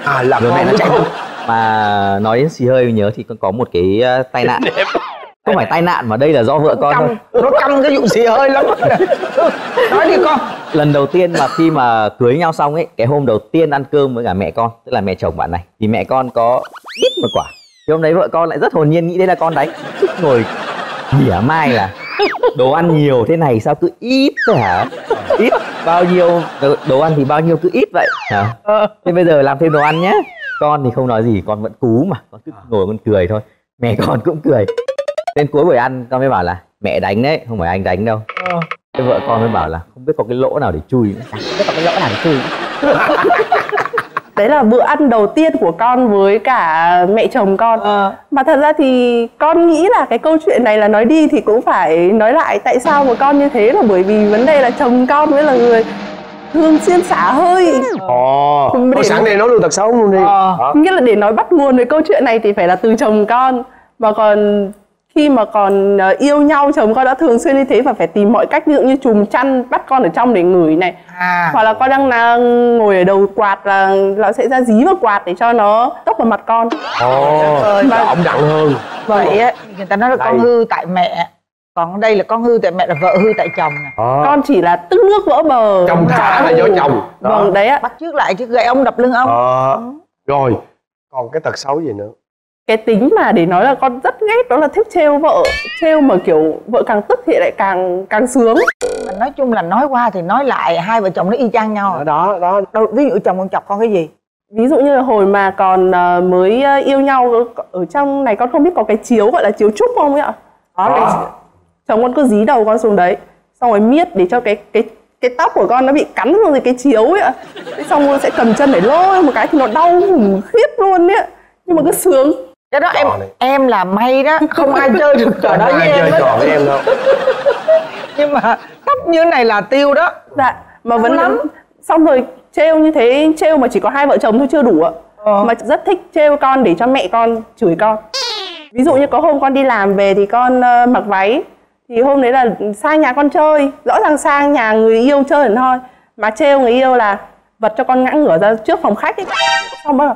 à là rồi mẹ nó chạy. không? mà nói đến xì hơi nhớ thì con có một cái à, tai nạn. Không phải tai nạn mà đây là do vợ con thôi. Căm nó căm cái vụ xì hơi lắm. Nói đi con. Lần đầu tiên mà khi mà cưới nhau xong ấy cái hôm đầu tiên ăn cơm với cả mẹ con tức là mẹ chồng bạn này thì mẹ con có ít một quả. Thì hôm đấy vợ con lại rất hồn nhiên nghĩ đấy là con đánh ngồi mỉa mai là đồ ăn nhiều thế này sao cứ ít thế hả? Ít bao nhiêu đồ- đồ ăn thì bao nhiêu cứ ít vậy hả? Thế bây giờ làm thêm đồ ăn nhé con thì không nói gì con vẫn cú mà con cứ ngồi con cười thôi. Mẹ con cũng cười. Đến cuối buổi ăn con mới bảo là mẹ đánh đấy không phải anh đánh đâu. Cái vợ con mới bảo là không biết có cái lỗ nào để chui nữa. Chả biết có cái lỗ nào để chui đấy là bữa ăn đầu tiên của con với cả mẹ chồng con Ờ. mà thật ra thì con nghĩ là cái câu chuyện này là nói đi thì cũng phải nói lại tại sao mà con như thế là bởi vì vấn đề là chồng con mới là người thường xuyên xả hơi ồ Để- thôi sẵn đây nói luôn tật xấu luôn đi Ờ. Đó. nghĩa là để nói bắt nguồn về câu chuyện này thì phải là từ chồng con mà còn khi mà còn ờ, yêu nhau chồng con đã thường xuyên như thế và phải tìm mọi cách ví dụ như chùm chăn bắt con ở trong để ngửi này. À. Hoặc là con đang là ngồi ở đầu quạt là nó sẽ ra dí vào quạt để cho nó tốc vào mặt con. Ồ ơi. là ông nặng hơn. Vậy á người ta nói là con Đây. hư tại mẹ. Còn đây là con hư tại mẹ là vợ hư tại chồng nè. Đó. con chỉ là tức nước vỡ bờ. Chồng cả là do chồng. Đó. vâng đấy ạ. Bắt trước lại chứ gậy ông đập lưng ông. Ờ. rồi còn cái tật xấu gì nữa cái tính mà để nói là con rất ghét đó là thích trêu vợ trêu mà kiểu vợ càng tức thì lại càng càng sướng. Mà nói chung là nói qua thì nói lại hai vợ chồng nó y chang nhau đó đó đó. Đâu ví dụ chồng con chọc con cái gì? Ví dụ như là hồi mà còn ờ, mới ờ, yêu nhau ở trong này con không biết có cái chiếu gọi là chiếu trúc không ấy ạ? Có cái chồng con cứ dí đầu con xuống đấy xong rồi miết để cho cái cái cái tóc của con nó bị cắn vào cái cái chiếu ấy ạ. Xong rồi sẽ cầm chân để lôi một cái thì nó đau khủng khiếp luôn ấy ạ. Nhưng mà cứ sướng cái đó em này. em là may đó không ai chơi được trò đó không với ai em chơi hết. trò với em đâu nhưng mà tóc như này là tiêu đó dạ mà vẫn lắm. xong rồi trêu như thế trêu mà chỉ có hai vợ chồng thôi chưa đủ ạ Ờ. mà rất thích trêu con để cho mẹ con chửi con ví dụ như có hôm con đi làm về thì con ờ, mặc váy thì hôm đấy là sang nhà con chơi rõ ràng sang nhà người yêu chơi thôi mà trêu người yêu là vật cho con ngã ngửa ra trước phòng khách ấy xong bắt đầu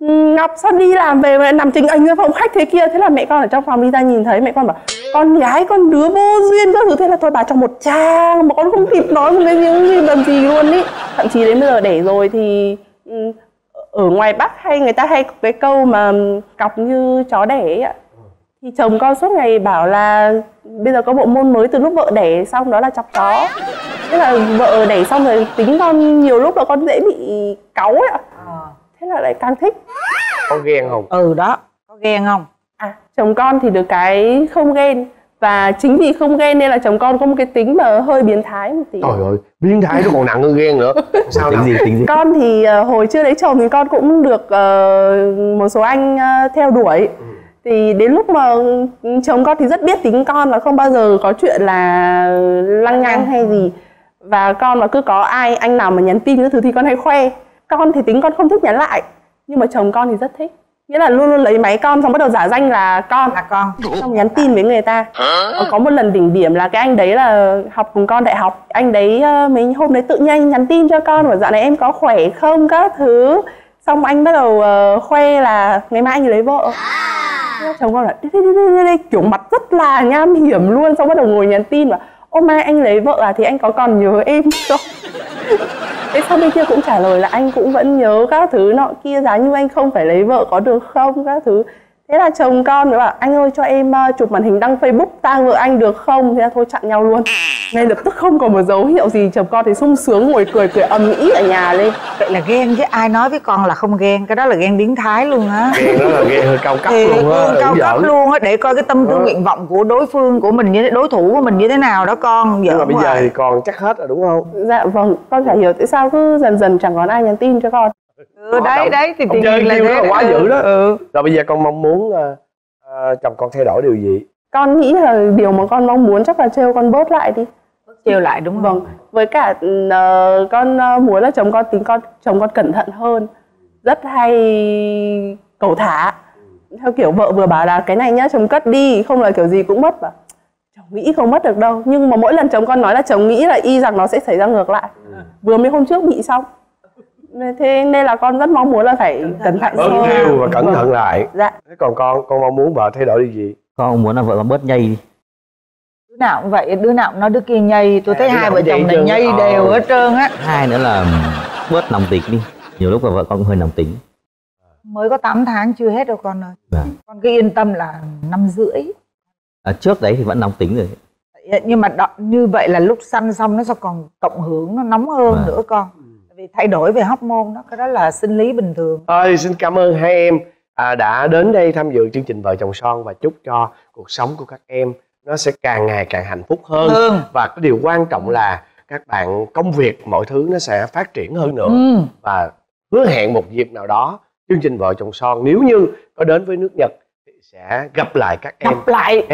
Ngọc sao đi làm về mà nằm trình ảnh ra phòng khách thế kia? Thế là mẹ con ở trong phòng đi ra nhìn thấy Mẹ con bảo con gái con đứa vô duyên các thứ. Thế là thôi bà trong một trang Mà con không kịp nói một cái gì, gì làm gì luôn ý. Thậm chí đến bây giờ đẻ rồi thì ừ, Ở ngoài Bắc hay người ta hay có cái câu mà Cọc như chó đẻ ấy ạ. Thì chồng con suốt ngày bảo là Bây giờ có bộ môn mới từ lúc vợ đẻ xong đó là chọc chó. Thế là vợ đẻ xong rồi tính con nhiều lúc là con dễ bị cáu ấy ạ. Ờ. Thế là lại càng thích. Có ghen không? Ừ đó. Có ghen không? À, chồng con thì được cái không ghen. Và chính vì không ghen nên là chồng con có một cái tính mà hơi biến thái một tí. trời ơi biến thái nó còn nặng hơn ghen nữa. Sao tính gì tính gì? Con thì ờ, hồi chưa lấy chồng thì con cũng được ờ, một số anh ờ, theo đuổi. Thì đến lúc mà chồng con thì rất biết tính con là không bao giờ có chuyện là lăng nhăng hay gì. Và con mà cứ có ai anh nào mà nhắn tin cái thứ thì con hay khoe. Con thì tính con không thích nhắn lại. Nhưng mà chồng con thì rất thích. Nghĩa là luôn luôn lấy máy con xong bắt đầu giả danh là con. Là con. Xong nhắn tin với người ta. Ờ, có một lần đỉnh điểm là cái anh đấy là học cùng con đại học. Anh đấy ờ, mấy hôm đấy tự nhiên anh nhắn tin cho con và dạo này em có khỏe không các thứ. Xong anh bắt đầu ờ, khoe là ngày mai anh lấy vợ. Là chồng con là đi, đi, đi, đi, đi, đi, kiểu mặt rất là nham hiểm luôn. Xong bắt đầu ngồi nhắn tin và ô mai anh lấy vợ à? Thì anh có còn nhớ em không Thế sau bên kia cũng trả lời là anh cũng vẫn nhớ các thứ nọ kia, giá như anh không phải lấy vợ có được không? Các thứ. Thế là chồng con mới bảo anh ơi cho em ờ, chụp màn hình đăng Facebook tang vợ anh được không? Thế là thôi chặn nhau luôn. Ngay lập tức không còn một dấu hiệu gì chồng con thì sung sướng ngồi cười cười ầm ĩ ở nhà lên. vậy là ghen chứ ai nói với con là không ghen cái đó là ghen biến thái luôn á ghen đó là ghen hơi cao cấp thì luôn á cao cấp giỡn. luôn á để coi cái tâm tư Đó. nguyện vọng của đối phương của mình như thế đối thủ của mình như thế nào đó con nhưng mà bây giờ thì còn chắc hết rồi đúng không Dạ vâng, con chả hiểu tại sao cứ dần dần chẳng còn ai nhắn tin cho con. Ừ, đấy đấy thì ông tình chơi hình là thế quá Ừ, dữ đó. ừ. rồi bây giờ con mong muốn ờ, ờ, chồng con thay đổi điều gì Con nghĩ là điều mà con mong muốn chắc là trêu con bớt lại đi. chiều lại đúng không Vâng, với cả ờ, con ờ, muốn là chồng con tính con chồng con cẩn thận hơn, rất hay cầu thả. Theo kiểu vợ vừa bảo là cái này nhá chồng cất đi, không là kiểu gì cũng mất mà. Chồng nghĩ không mất được đâu, nhưng mà mỗi lần chồng con nói là chồng nghĩ là y rằng nó sẽ xảy ra ngược lại. Vừa mới hôm trước bị xong. Nên- Thế nên là con rất mong muốn là phải cẩn thận bớt hơn. rêu và cẩn thận lại. Dạ. thế còn con con mong muốn vợ thay đổi điều gì? Con muốn là vợ con bớt nhây đi. Đứa nào cũng vậy đứa nào cũng nói đứa kia nhây. Tôi À, thấy đứa hai vợ chồng này nhây Ờ. đều hết trơn á. Hai nữa là bớt nóng tính đi. Nhiều lúc là vợ con cũng hơi nóng tính. Mới có 8 tháng chưa hết đâu con ơi. Vâng. con cứ yên tâm là năm rưỡi. À, trước đấy thì vẫn nóng tính rồi. Nhưng mà đó, như vậy là lúc sanh xong nó sẽ còn cộng hưởng nó nóng hơn Vâng. nữa con Vì thay đổi về hormone đó cái đó là sinh lý bình thường. Thôi xin cảm ơn hai em à, đã đến đây tham dự chương trình Vợ chồng son và chúc cho cuộc sống của các em nó sẽ càng ngày càng hạnh phúc hơn. Hơn và cái điều quan trọng là các bạn công việc mọi thứ nó sẽ phát triển hơn nữa. Ừ. và hứa hẹn một dịp nào đó chương trình Vợ chồng son nếu như có đến với nước Nhật thì sẽ gặp lại các em. Gặp lại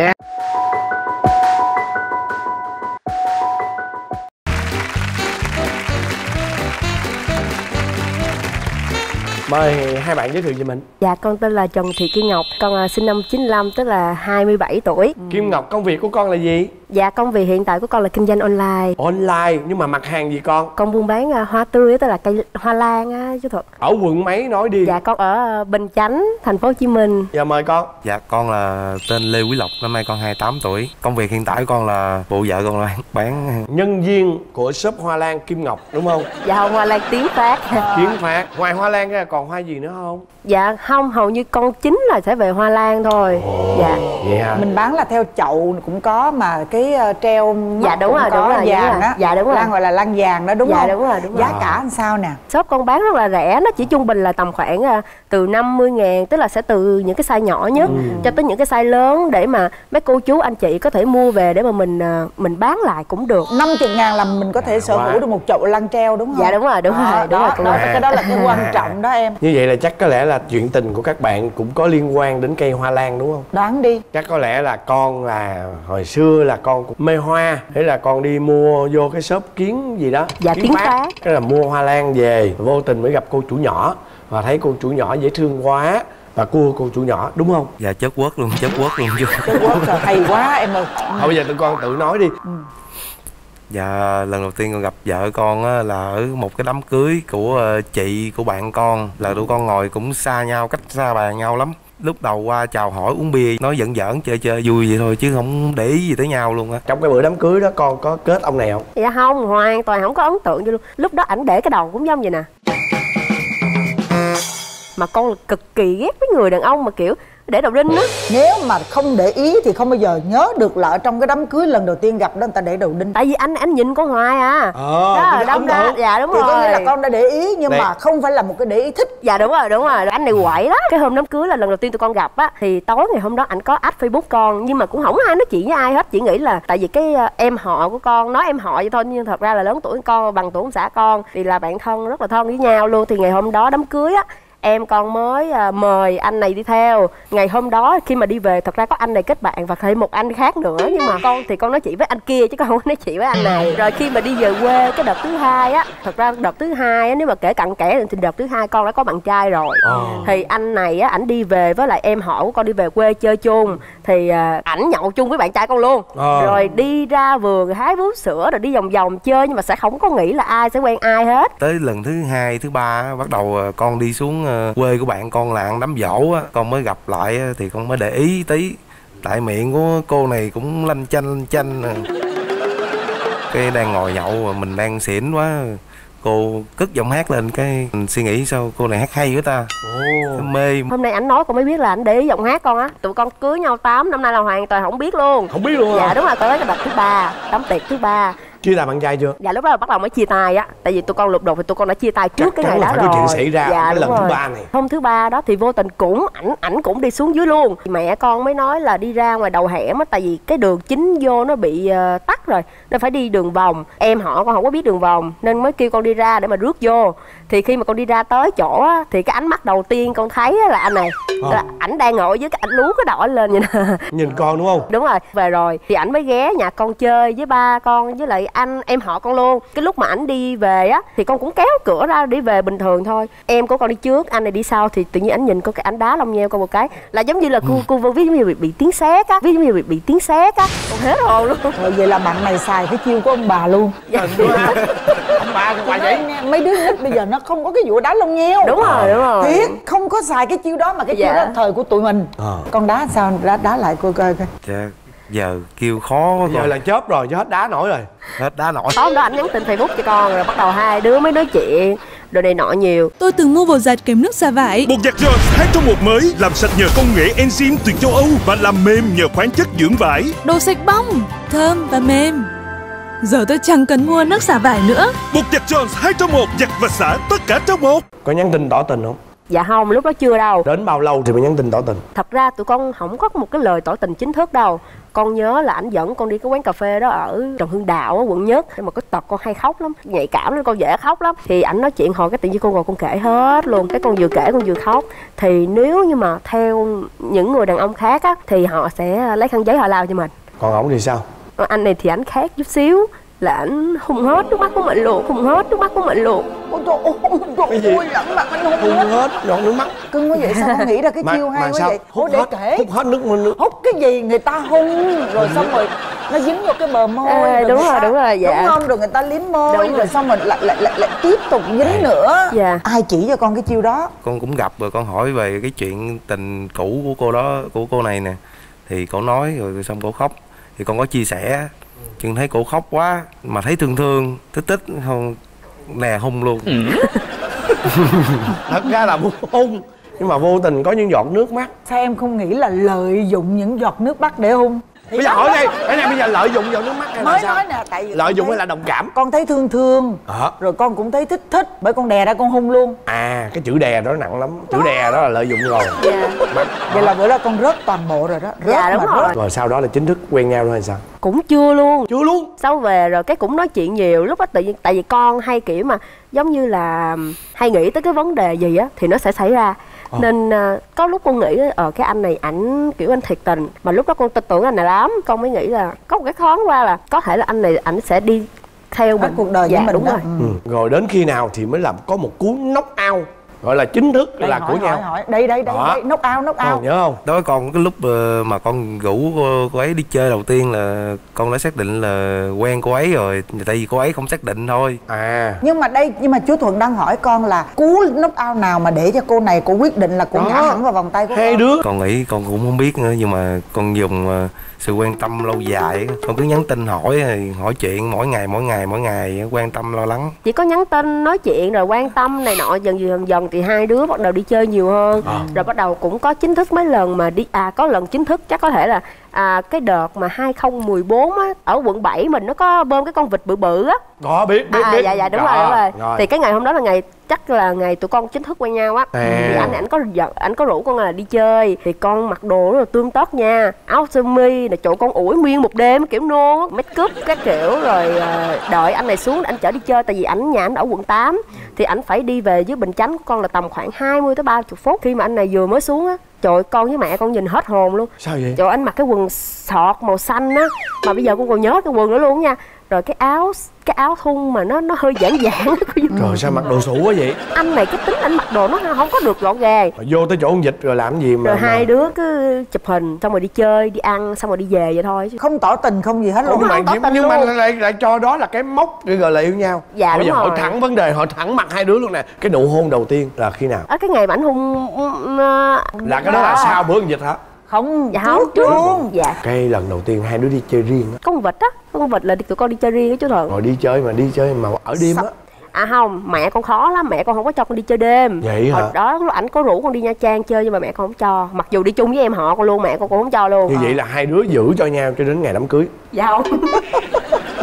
mời hai bạn giới thiệu về mình. Dạ con tên là Trần Thị Kim Ngọc. Con là sinh năm 95 tức là 27 tuổi. Kim ngọc công việc của con là gì? Dạ công việc hiện tại của con là kinh doanh online. Online nhưng mà mặt hàng gì con? Con buôn bán à, hoa tươi tức là cây hoa lan á chú Thuật. Ở quận mấy nói đi. Dạ con ở à, Bình Chánh, thành phố Hồ Chí Minh. Giờ mời con. Dạ con là tên Lê Quý Lộc, năm nay con 28 tuổi. Công việc hiện tại của con là bộ vợ con là bán nhân viên của shop hoa lan kim ngọc đúng không? Dạ không hoa lan tiến phát. Kiến phát. Ngoài hoa lan ra còn hoa gì nữa không? Dạ không hầu như con chính là sẽ về hoa lan thôi. Dạ. vậy hả? Mình bán là theo chậu cũng có mà cái ờ, treo Dạ, đúng cũng rồi, có đúng rồi, đúng vàng rồi. đó Dạ, đúng rồi. lan gọi là lan vàng đó đúng Dạ, không? đúng rồi, đúng rồi. giá cả làm sao nè? Shop con bán rất là rẻ, nó chỉ trung bình là tầm khoảng à, từ 50 ngàn Tức là sẽ từ những cái size nhỏ nhất cho tới những cái size lớn Để mà mấy cô chú anh chị có thể mua về để mà mình à, mình bán lại cũng được. 50 ngàn là mình có thể sở hữu được một chậu lan treo đúng không? Dạ, đúng rồi, đúng đó, rồi, đúng đó, rồi, cô đó, ơi. cái đó là cái quan trọng đó em như vậy là chắc có lẽ là chuyện tình của các bạn cũng có liên quan đến cây hoa lan đúng không? Đoán đi. Chắc có lẽ là con là hồi xưa là con cũng mê hoa thế là con đi mua vô cái shop kiến gì đó Dạ, kiến Kiến Phát. cái là mua hoa lan về vô tình mới gặp cô chủ nhỏ và thấy cô chủ nhỏ dễ thương quá và cua cô chủ nhỏ đúng không? Dạ chất quất luôn, chất quất luôn. Chứ cái quá trời hay quá em ơi. Thôi bây giờ tụi con tự nói đi Dạ lần đầu tiên con gặp vợ con á, là ở một cái đám cưới của ờ, chị của bạn con. Là tụi con ngồi cũng xa nhau, cách xa bàn nhau lắm. Lúc đầu qua chào hỏi uống bia, nói giỡn giỡn chơi chơi vui vậy thôi chứ không để ý gì tới nhau luôn á. Trong cái bữa đám cưới đó con có kết ông này không? Dạ không, hoàn toàn không có ấn tượng gì luôn. Lúc đó ảnh để cái đầu cũng giống vậy nè. Mà con là cực kỳ ghét với người đàn ông mà kiểu để đầu đinh á nếu mà không để ý thì không bao giờ nhớ được là ở trong cái đám cưới lần đầu tiên gặp đó người ta để đầu đinh. Tại vì anh anh nhìn con hoài à. Ờ Đó, cái đâm ra, dạ đúng thì rồi có nghĩa là con đã để ý nhưng Đấy. mà không phải là một cái để ý thích. Dạ đúng rồi, đúng rồi. Anh này quậy lắm. Cái hôm đám cưới là lần đầu tiên tụi con gặp á Thì tối ngày hôm đó anh có add Facebook con Nhưng mà cũng không ai nói chuyện với ai hết. Chỉ nghĩ là tại vì cái ờ, em họ của con Nói em họ vậy thôi Nhưng thật ra là lớn tuổi con Bằng tuổi ông xã con Thì là bạn thân rất là thân với nhau luôn. Thì ngày hôm đó đám cưới á em con mới à, mời anh này đi theo. Ngày hôm đó khi mà đi về thật ra có anh này kết bạn và thêm một anh khác nữa. Nhưng mà con thì con nói chuyện với anh kia chứ con không nói chuyện với anh này. Rồi khi mà đi về quê cái đợt thứ hai á thật ra đợt thứ hai á nếu mà kể cặn kẽ thì đợt thứ hai con đã có bạn trai rồi. Ờ. thì anh này á ảnh đi về với lại em họ của con đi về quê chơi chung. Thì à, ảnh nhậu chung với bạn trai con luôn. Ờ. rồi đi ra vườn hái bú sữa rồi đi vòng vòng chơi nhưng mà sẽ không có nghĩ là ai sẽ quen ai hết. Tới lần thứ hai, thứ ba bắt đầu ờ, con đi xuống quê của bạn con là ăn đám dỗ á Con mới gặp lại thì con mới để ý tí. Tại miệng của cô này cũng lanh chanh lanh chanh à. Cái đang ngồi nhậu mà mình đang xỉn quá. Cô cất giọng hát lên cái mình suy nghĩ sao cô này hát hay quá ta. Cái Mê. Hôm nay ảnh nói con mới biết là ảnh để ý giọng hát con á. Tụi con cưới nhau 8 năm nay là hoàn toàn không biết luôn. Không biết luôn dạ hả đúng rồi tới cái đợt thứ ba đám tiệc thứ ba chưa làm bạn trai chưa? Dạ lúc đó là bắt đầu mới chia tay á. Tại vì tụi con lục đục thì tụi con đã chia tay trước Chắc cái ngày đó phải có rồi. chuyện xảy ra dạ, cái lần thứ rồi. ba này. hôm thứ ba đó thì vô tình cũng ảnh ảnh cũng đi xuống dưới luôn. Mẹ con mới nói là đi ra ngoài đầu hẻm á tại vì cái đường chính vô nó bị ờ, tắc rồi nên phải đi đường vòng. Em họ con không có biết đường vòng nên mới kêu con đi ra để mà rước vô thì khi mà con đi ra tới chỗ á thì cái ánh mắt đầu tiên con thấy á là anh này. Ờ. là ảnh đang ngồi với cái ảnh lú cái đỏ lên vậy nè nhìn con đúng không? Đúng rồi về rồi. Thì ảnh mới ghé nhà con chơi với ba con với lại anh em họ con luôn. Cái lúc mà ảnh đi về á thì con cũng kéo cửa ra đi về bình thường thôi. Em của con đi trước anh này đi sau thì tự nhiên ảnh nhìn con cái ảnh đá lông nheo con một cái là giống như là cô cô ví dụ như bị, bị tiếng sét á ví dụ như bị, bị tiếng sét á. Con hết hồn luôn. Rồi vậy là bạn này xài cái chiêu của ông bà luôn. Dạ. ông bà bà vậy. Mấy đứa nít bây giờ nó không có cái vụ đá lông nheo đúng rồi đúng rồi thiệt không có xài cái chiêu đó mà cái chiêu Dạ. đó là thời của tụi mình Ờ. con đá sao đá đá lại cô coi coi Dạ, giờ kêu khó quá giờ là chớp rồi chứ hết đá nổi rồi Hết đá nổi tối hôm đó ảnh nhắn tin facebook cho con rồi bắt đầu hai đứa mới nói chuyện đồ này nọ nhiều Tôi từng mua bột giặt kèm nước xả vải. Bột giặt Jones 2 trong một mới làm sạch nhờ công nghệ enzyme từ châu Âu và làm mềm nhờ khoáng chất dưỡng vải. Đồ sạch bong, thơm và mềm. Giờ tôi chẳng cần mua nước xả vải nữa. Bột giặt Jones 2 trong một giặt và xả tất cả trong một. có nhắn tin tỏ tình không? Dạ không lúc đó chưa đâu. Đến bao lâu thì mới nhắn tin tỏ tình? Thật ra tụi con không có một cái lời tỏ tình chính thức đâu. Con nhớ là ảnh dẫn con đi cái quán cà phê đó ở trần hưng đạo á, quận nhất. Nhưng mà cái tật con hay khóc lắm nhạy cảm nên con dễ khóc lắm. Thì ảnh nói chuyện hồi cái tự nhiên con ngồi con kể hết luôn. Cái con vừa kể con vừa khóc. Thì nếu như mà theo những người đàn ông khác á thì họ sẽ lấy khăn giấy họ lau cho mình. Còn ổng thì sao anh này thì ảnh khác chút xíu là ảnh hùng hết nước mắt của mình luôn hùng hết nước mắt của mình luôn ôi trời ơi Cái gì? trời ơi lẫn mặt anh hung hết. hết giọt nước mắt. Cưng quá vậy sao con nghĩ ra cái Mà- chiêu hay quá vậy? Hút để hết- kể. hút hết nước nước hút cái gì? Người ta hung rồi xong rồi nó dính vào cái bờ môi rồi đúng rồi, ta- đúng rồi, dạ. đúng không? Rồi người ta liếm môi Đúng rồi. rồi. xong rồi lại lại lại, lại tiếp tục dính nữa. Dạ. ai chỉ cho con cái chiêu đó? Con cũng gặp rồi con hỏi về cái chuyện tình cũ của cô đó của cô này nè. Thì cô nói rồi xong cô khóc thì con có chia sẻ chừng thấy cô khóc quá mà thấy thương thương tích tích không nè hung luôn. Thật ra là muốn hung nhưng mà vô tình có những giọt nước mắt. Sao em không nghĩ là lợi dụng những giọt nước mắt để hung Thì bây giờ hỏi đây cái này bây giờ lợi dụng giọt nước mắt hay là mới sao? nói nè tại vì lợi dụng thấy- hay là đồng cảm? con thấy thương thương. Ờ. rồi con cũng thấy thích thích bởi con đè ra con hung luôn. À cái chữ đè đó nặng lắm. Chữ đè đó là lợi dụng rồi. Vậy là bữa đó con rớt toàn bộ rồi đó. Rớt Dạ, đúng mà rồi. rớt. rồi sau đó là chính thức quen nhau thôi hay sao? Cũng chưa luôn. Chưa luôn? Sau về rồi cái cũng nói chuyện nhiều. Lúc đó tự nhiên tại vì con hay kiểu mà giống như là hay nghĩ tới cái vấn đề gì á thì nó sẽ xảy ra Ờ. nên à, có lúc con nghĩ ở cái anh này ảnh kiểu anh thiệt tình mà lúc đó con tin tưởng anh này lắm con mới nghĩ là có một cái thoáng qua là có thể là anh này ảnh sẽ đi theo Hết mình cuộc đời với dạ, mình đúng đó. rồi ừ. rồi đến khi nào thì mới làm có một cú knock out gọi là chính thức Đây, là hỏi, của nhau. hỏi, hỏi. đây đây đây, Đó. đây. Nút ao nút còn ao nhớ không? Đó con cái lúc ờ, mà con rủ cô, cô ấy đi chơi đầu tiên là con đã xác định là quen cô ấy rồi. Tại vì cô ấy không xác định thôi. À. Nhưng mà đây nhưng mà chú thuận đang hỏi con là cú nút ao nào mà để cho cô này cô quyết định là cô Đó. ngã hẳn vào vòng tay của hai con? đứa. Con nghĩ con cũng không biết nữa nhưng mà con dùng ờ, sự quan tâm lâu dài con cứ nhắn tin hỏi hỏi chuyện mỗi ngày mỗi ngày mỗi ngày quan tâm lo lắng chỉ có nhắn tin nói chuyện rồi quan tâm này nọ dần dần dần thì hai đứa bắt đầu đi chơi nhiều hơn À. rồi bắt đầu cũng có chính thức mấy lần mà đi à có lần chính thức chắc có thể là à cái đợt mà 2014 á ở quận 7 mình nó có bơm cái con vịt bự bự á có biết biết à, biết dạ dạ đúng rồi đúng rồi. rồi. thì cái ngày hôm đó là ngày chắc là ngày tụi con chính thức quen nhau á. À. thì anh ảnh có giận- ảnh có rủ con là đi chơi. Thì con mặc đồ rất là tươm tất nha. Áo sơ mi là chỗ con ủi nguyên một đêm kiểu nôn make up các kiểu. Rồi à, đợi anh này xuống anh chở đi chơi tại vì ảnh nhà ảnh ở quận 8 thì ảnh phải đi về dưới bình chánh của con là tầm khoảng 20 tới 30 phút. Khi mà anh này vừa mới xuống á trời ơi, con với mẹ con nhìn hết hồn luôn. Sao vậy? Trời anh mặc cái quần sọt màu xanh á. Mà bây giờ con còn nhớ cái quần đó luôn nha Rồi cái áo cái áo thun mà nó nó hơi giãn giãn. Trời sao mặc đồ sủ quá vậy? Anh này cái tính anh mặc đồ nó không có được gọn gàng. Mà vô tới chỗ con dịch rồi làm gì mà Rồi mà- hai đứa cứ chụp hình xong rồi đi chơi, đi ăn xong rồi đi về vậy thôi chứ. Không tỏ tình không gì hết luôn. nhưng mà, nhưng, nhưng mà lại, lại cho đó là cái mốc để gọi là yêu nhau. Dạ, bây giờ hỏi rồi. thẳng vấn đề hỏi thẳng mặt hai đứa luôn nè. Cái nụ hôn đầu tiên là khi nào? Ở cái ngày mà anh hung là cái đó là sau bữa con dịch hả? Không Dạ trước luôn. Dạ. Cái lần đầu tiên hai đứa đi chơi riêng á. Con vịt á, con vịt là tụi con đi chơi riêng á chú Thuận rồi đi chơi mà đi chơi mà ở đêm á. À không, mẹ con khó lắm, mẹ con không có cho con đi chơi đêm. Vậy hả? Hồi đó lúc ảnh có rủ con đi Nha Trang chơi nhưng mà mẹ con không cho. Mặc dù đi chung với em họ con luôn, mẹ con cũng không cho luôn. Như vậy là hai đứa giữ cho nhau cho đến ngày đám cưới. Dạ không.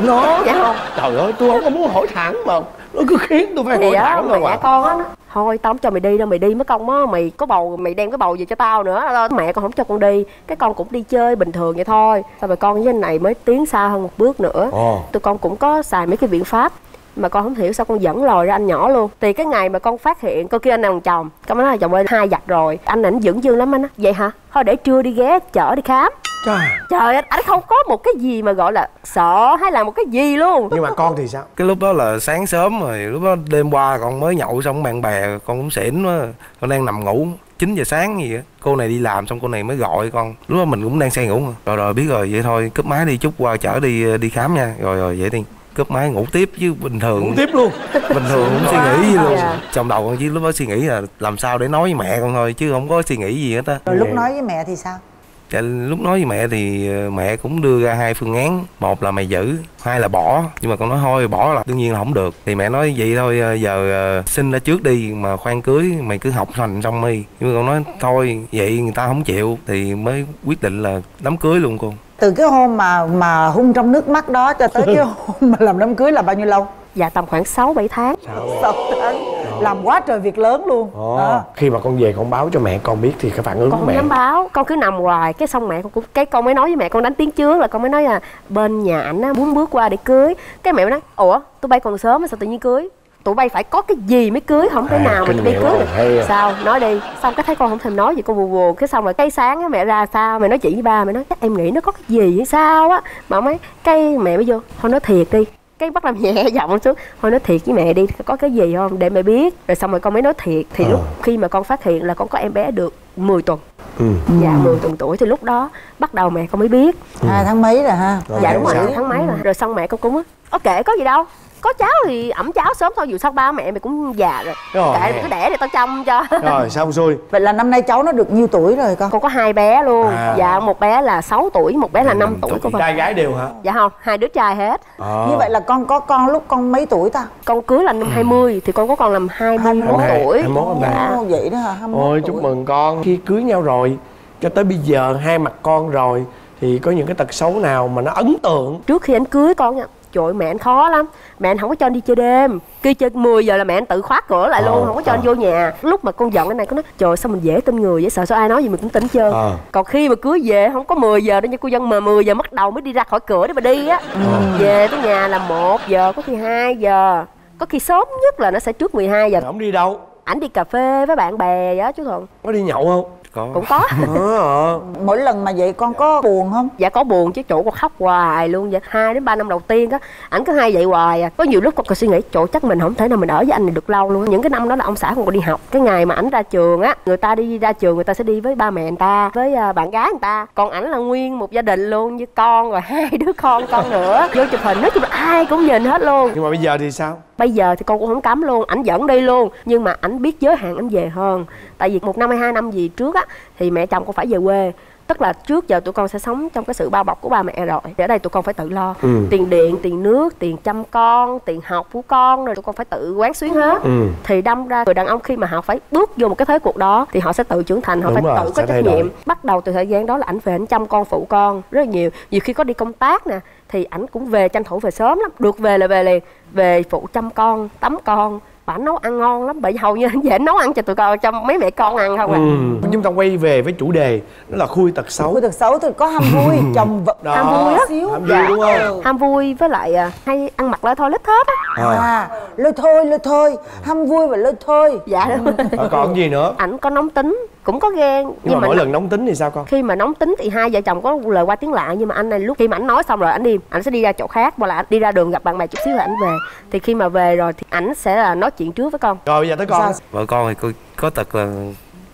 Nó? Dạ không. Trời ơi tôi không có muốn hỏi thẳng mà. Nó cứ khiến tôi phải hỏi đó thẳng mẹ mà con á thôi tao không cho mày đi đâu mày đi mất công á mày có bầu mày đem cái bầu về cho tao nữa. Mẹ con không cho con đi cái con cũng đi chơi bình thường vậy thôi. Xong rồi con với anh này mới tiến xa hơn một bước nữa. Ồ. tụi con cũng có xài mấy cái biện pháp mà con không hiểu sao con dẫn lòi ra anh nhỏ luôn. Thì cái ngày mà con phát hiện con kia anh này còn chồng con nói là chồng ơi hai giặt rồi anh ảnh dưỡng dương lắm anh á. Vậy hả? Thôi để trưa đi ghé chở đi khám Trời. trời ơi anh không có một cái gì mà gọi là sợ hay là một cái gì luôn. Nhưng mà con thì sao? Cái lúc đó là sáng sớm rồi lúc đó đêm qua con mới nhậu xong bạn bè con cũng xỉn quá. Con đang nằm ngủ 9 giờ sáng gì á. Cô này đi làm xong cô này mới gọi con. Lúc đó mình cũng đang say ngủ mà. rồi rồi biết rồi vậy thôi cúp máy đi chút qua chở đi đi khám nha. Rồi rồi vậy đi cúp máy ngủ tiếp chứ bình thường. Ngủ tiếp luôn. Bình thường cũng suy nghĩ gì luôn. Dạ. trong đầu con chỉ lúc đó suy nghĩ là làm sao để nói với mẹ con thôi chứ không có suy nghĩ gì hết á. Rồi lúc nói với mẹ thì sao Dạ, lúc nói với mẹ thì ờ, mẹ cũng đưa ra hai phương án. Một là mày giữ hai là bỏ. Nhưng mà con nói thôi bỏ là đương nhiên là không được. Thì mẹ nói vậy thôi ờ, giờ ờ, sinh ra trước đi mà khoan cưới mày cứ học hành xong đi. Nhưng mà con nói thôi vậy người ta không chịu. Thì mới quyết định là đám cưới luôn con từ cái hôm mà mà hung trong nước mắt đó cho tới cái hôm mà làm đám cưới là bao nhiêu lâu dạ tầm khoảng 6 7 tháng. Sáu tháng. làm quá trời việc lớn luôn. Ồ. Đó. khi mà con về con báo cho mẹ con biết thì cái phản ứng con của không mẹ. dám báo con cứ nằm hoài cái xong mẹ con cũng cái con mới nói với mẹ con đánh tiếng trước là con mới nói là bên nhà ảnh á muốn bước qua để cưới. Cái mẹ mới nói ủa tụi bay còn sớm mà sao tự nhiên cưới? Tụi bay phải có cái gì mới cưới? Không thể À, nào mà tụi bay cưới được. à. sao? Nói đi. Xong cái thấy con không thèm nói gì con buồn buồn cái xong rồi cái sáng á mẹ ra sao? Mẹ nói chuyện với ba mẹ nói chắc em nghĩ nó có cái gì hay sao á? Mà mấy cái mẹ mới vô thôi nói thiệt đi cái bắt làm nhẹ giọng xuống. Thôi nói thiệt với mẹ đi có cái gì không? Để mẹ biết. Rồi xong rồi con mới nói thiệt. Thì Ờ. lúc khi mà con phát hiện là con có em bé được 10 tuần. Ừ. dạ 10 tuần tuổi thì lúc đó bắt đầu mẹ con mới biết. Hai tháng mấy rồi ha? Dạ đúng rồi tháng mấy rồi. Rồi xong mẹ con cũng á có kệ có gì đâu có cháu thì ẩm cháu sớm thôi dù sao ba mẹ mày cũng già rồi. Rồi. kệ mày cứ đẻ để tao chăm cho. Rồi xong xuôi. Vậy là năm nay cháu nó được nhiêu tuổi rồi con? Con có hai bé luôn. À. dạ một bé là 6 tuổi một bé là 5 tuổi của con. trai gái đều hả? Dạ không hai đứa trai hết. Ờ. như vậy là con có con lúc con mấy tuổi ta? Con cưới là năm 20 thì con có con làm 21 Hai- tuổi. 21 năm nay. dạ. Vậy đó hả? 21 Ôi tuổi. chúc mừng con. Khi cưới nhau rồi Cho tới bây giờ hai mặt con rồi Thì có những cái tật xấu nào mà nó ấn tượng? Trước khi anh cưới con nha trời ơi, mẹ anh khó lắm. Mẹ anh không có cho anh đi chơi đêm. Khi chơi 10 giờ là mẹ anh tự khóa cửa lại luôn Ờ, không có cho anh ờ. vô nhà. Lúc mà con giận cái này con nói trời ơi, sao mình dễ tin người vậy? Sợ sao ai nói gì mình cũng tin trơn Ờ. còn khi mà cưới về không có 10 giờ đâu nha cô dân mà 10 giờ bắt đầu mới đi ra khỏi cửa để mà đi á. Về tới nhà là 1 giờ có khi 2 giờ có khi sớm nhất là nó sẽ trước 12 giờ. Không đi đâu? Ảnh đi cà phê với bạn bè vậy đó chú thuận. Có đi nhậu không có. Cũng có. Ờ. mỗi lần mà vậy con có buồn không? Dạ có buồn chứ chỗ con khóc hoài luôn vậy. Hai đến ba năm đầu tiên á ảnh cứ hay vậy hoài à. Có nhiều lúc con còn suy nghĩ chỗ chắc mình không thể nào mình ở với anh này được lâu luôn những cái năm đó là ông xã con còn đi học. Cái ngày mà ảnh ra trường á người ta đi ra trường người ta sẽ đi với ba mẹ người ta với à, bạn gái người ta. Còn ảnh là nguyên một gia đình luôn với con rồi hai đứa con con nữa. Vô chụp hình nói chung là ai cũng nhìn hết luôn. Nhưng mà bây giờ thì sao? Bây giờ thì con cũng không cấm luôn ảnh dẫn đi luôn. Nhưng mà ảnh biết giới hạn ảnh về hơn tại vì một năm hay hai năm gì trước á thì mẹ chồng con phải về quê. Tức là trước giờ tụi con sẽ sống trong cái sự bao bọc của ba mẹ rồi. Ở đây tụi con phải tự lo. Ừ. tiền điện tiền nước tiền chăm con tiền học của con rồi tụi con phải tự quán xuyến hết. Ừ. thì đâm ra người đàn ông khi mà họ phải bước vô một cái thế cuộc đó thì họ sẽ tự trưởng thành họ Đúng phải rồi, tự có trách nhiệm. Bắt đầu từ thời gian đó là ảnh về ảnh chăm con phụ con rất là nhiều. Nhiều khi có đi công tác nè thì ảnh cũng về tranh thủ về sớm lắm. Được về là về liền. Về phụ chăm con tắm con ảnh nấu ăn ngon lắm bởi vì hầu như ảnh nấu ăn cho tụi con cho mấy mẹ con ăn không à. Ừ. Chúng ta quay về với chủ đề Đó là khui tật xấu. Khui tật xấu thì có ham vui chồng vợ Đó, ham vui á. Xíu ham vui đúng không? ham vui với lại à, hay ăn mặc lơi thôi lít thớt á. À. Lôi thôi lôi thôi. Ham vui và lôi thôi. Dạ. Đúng Rồi còn gì nữa? Ảnh có nóng tính cũng có ghen Nhưng, mà mỗi lần nóng tính thì sao con? Khi mà nóng tính thì hai vợ chồng có lời qua tiếng lại nhưng mà anh này lúc khi mà anh nói xong rồi anh đi anh sẽ đi ra chỗ khác hoặc là anh đi ra đường gặp bạn bè chút xíu là anh về. Thì khi mà về rồi thì ảnh sẽ là nói chuyện trước với con. Rồi bây giờ tới con. Vợ con thì có, có tật là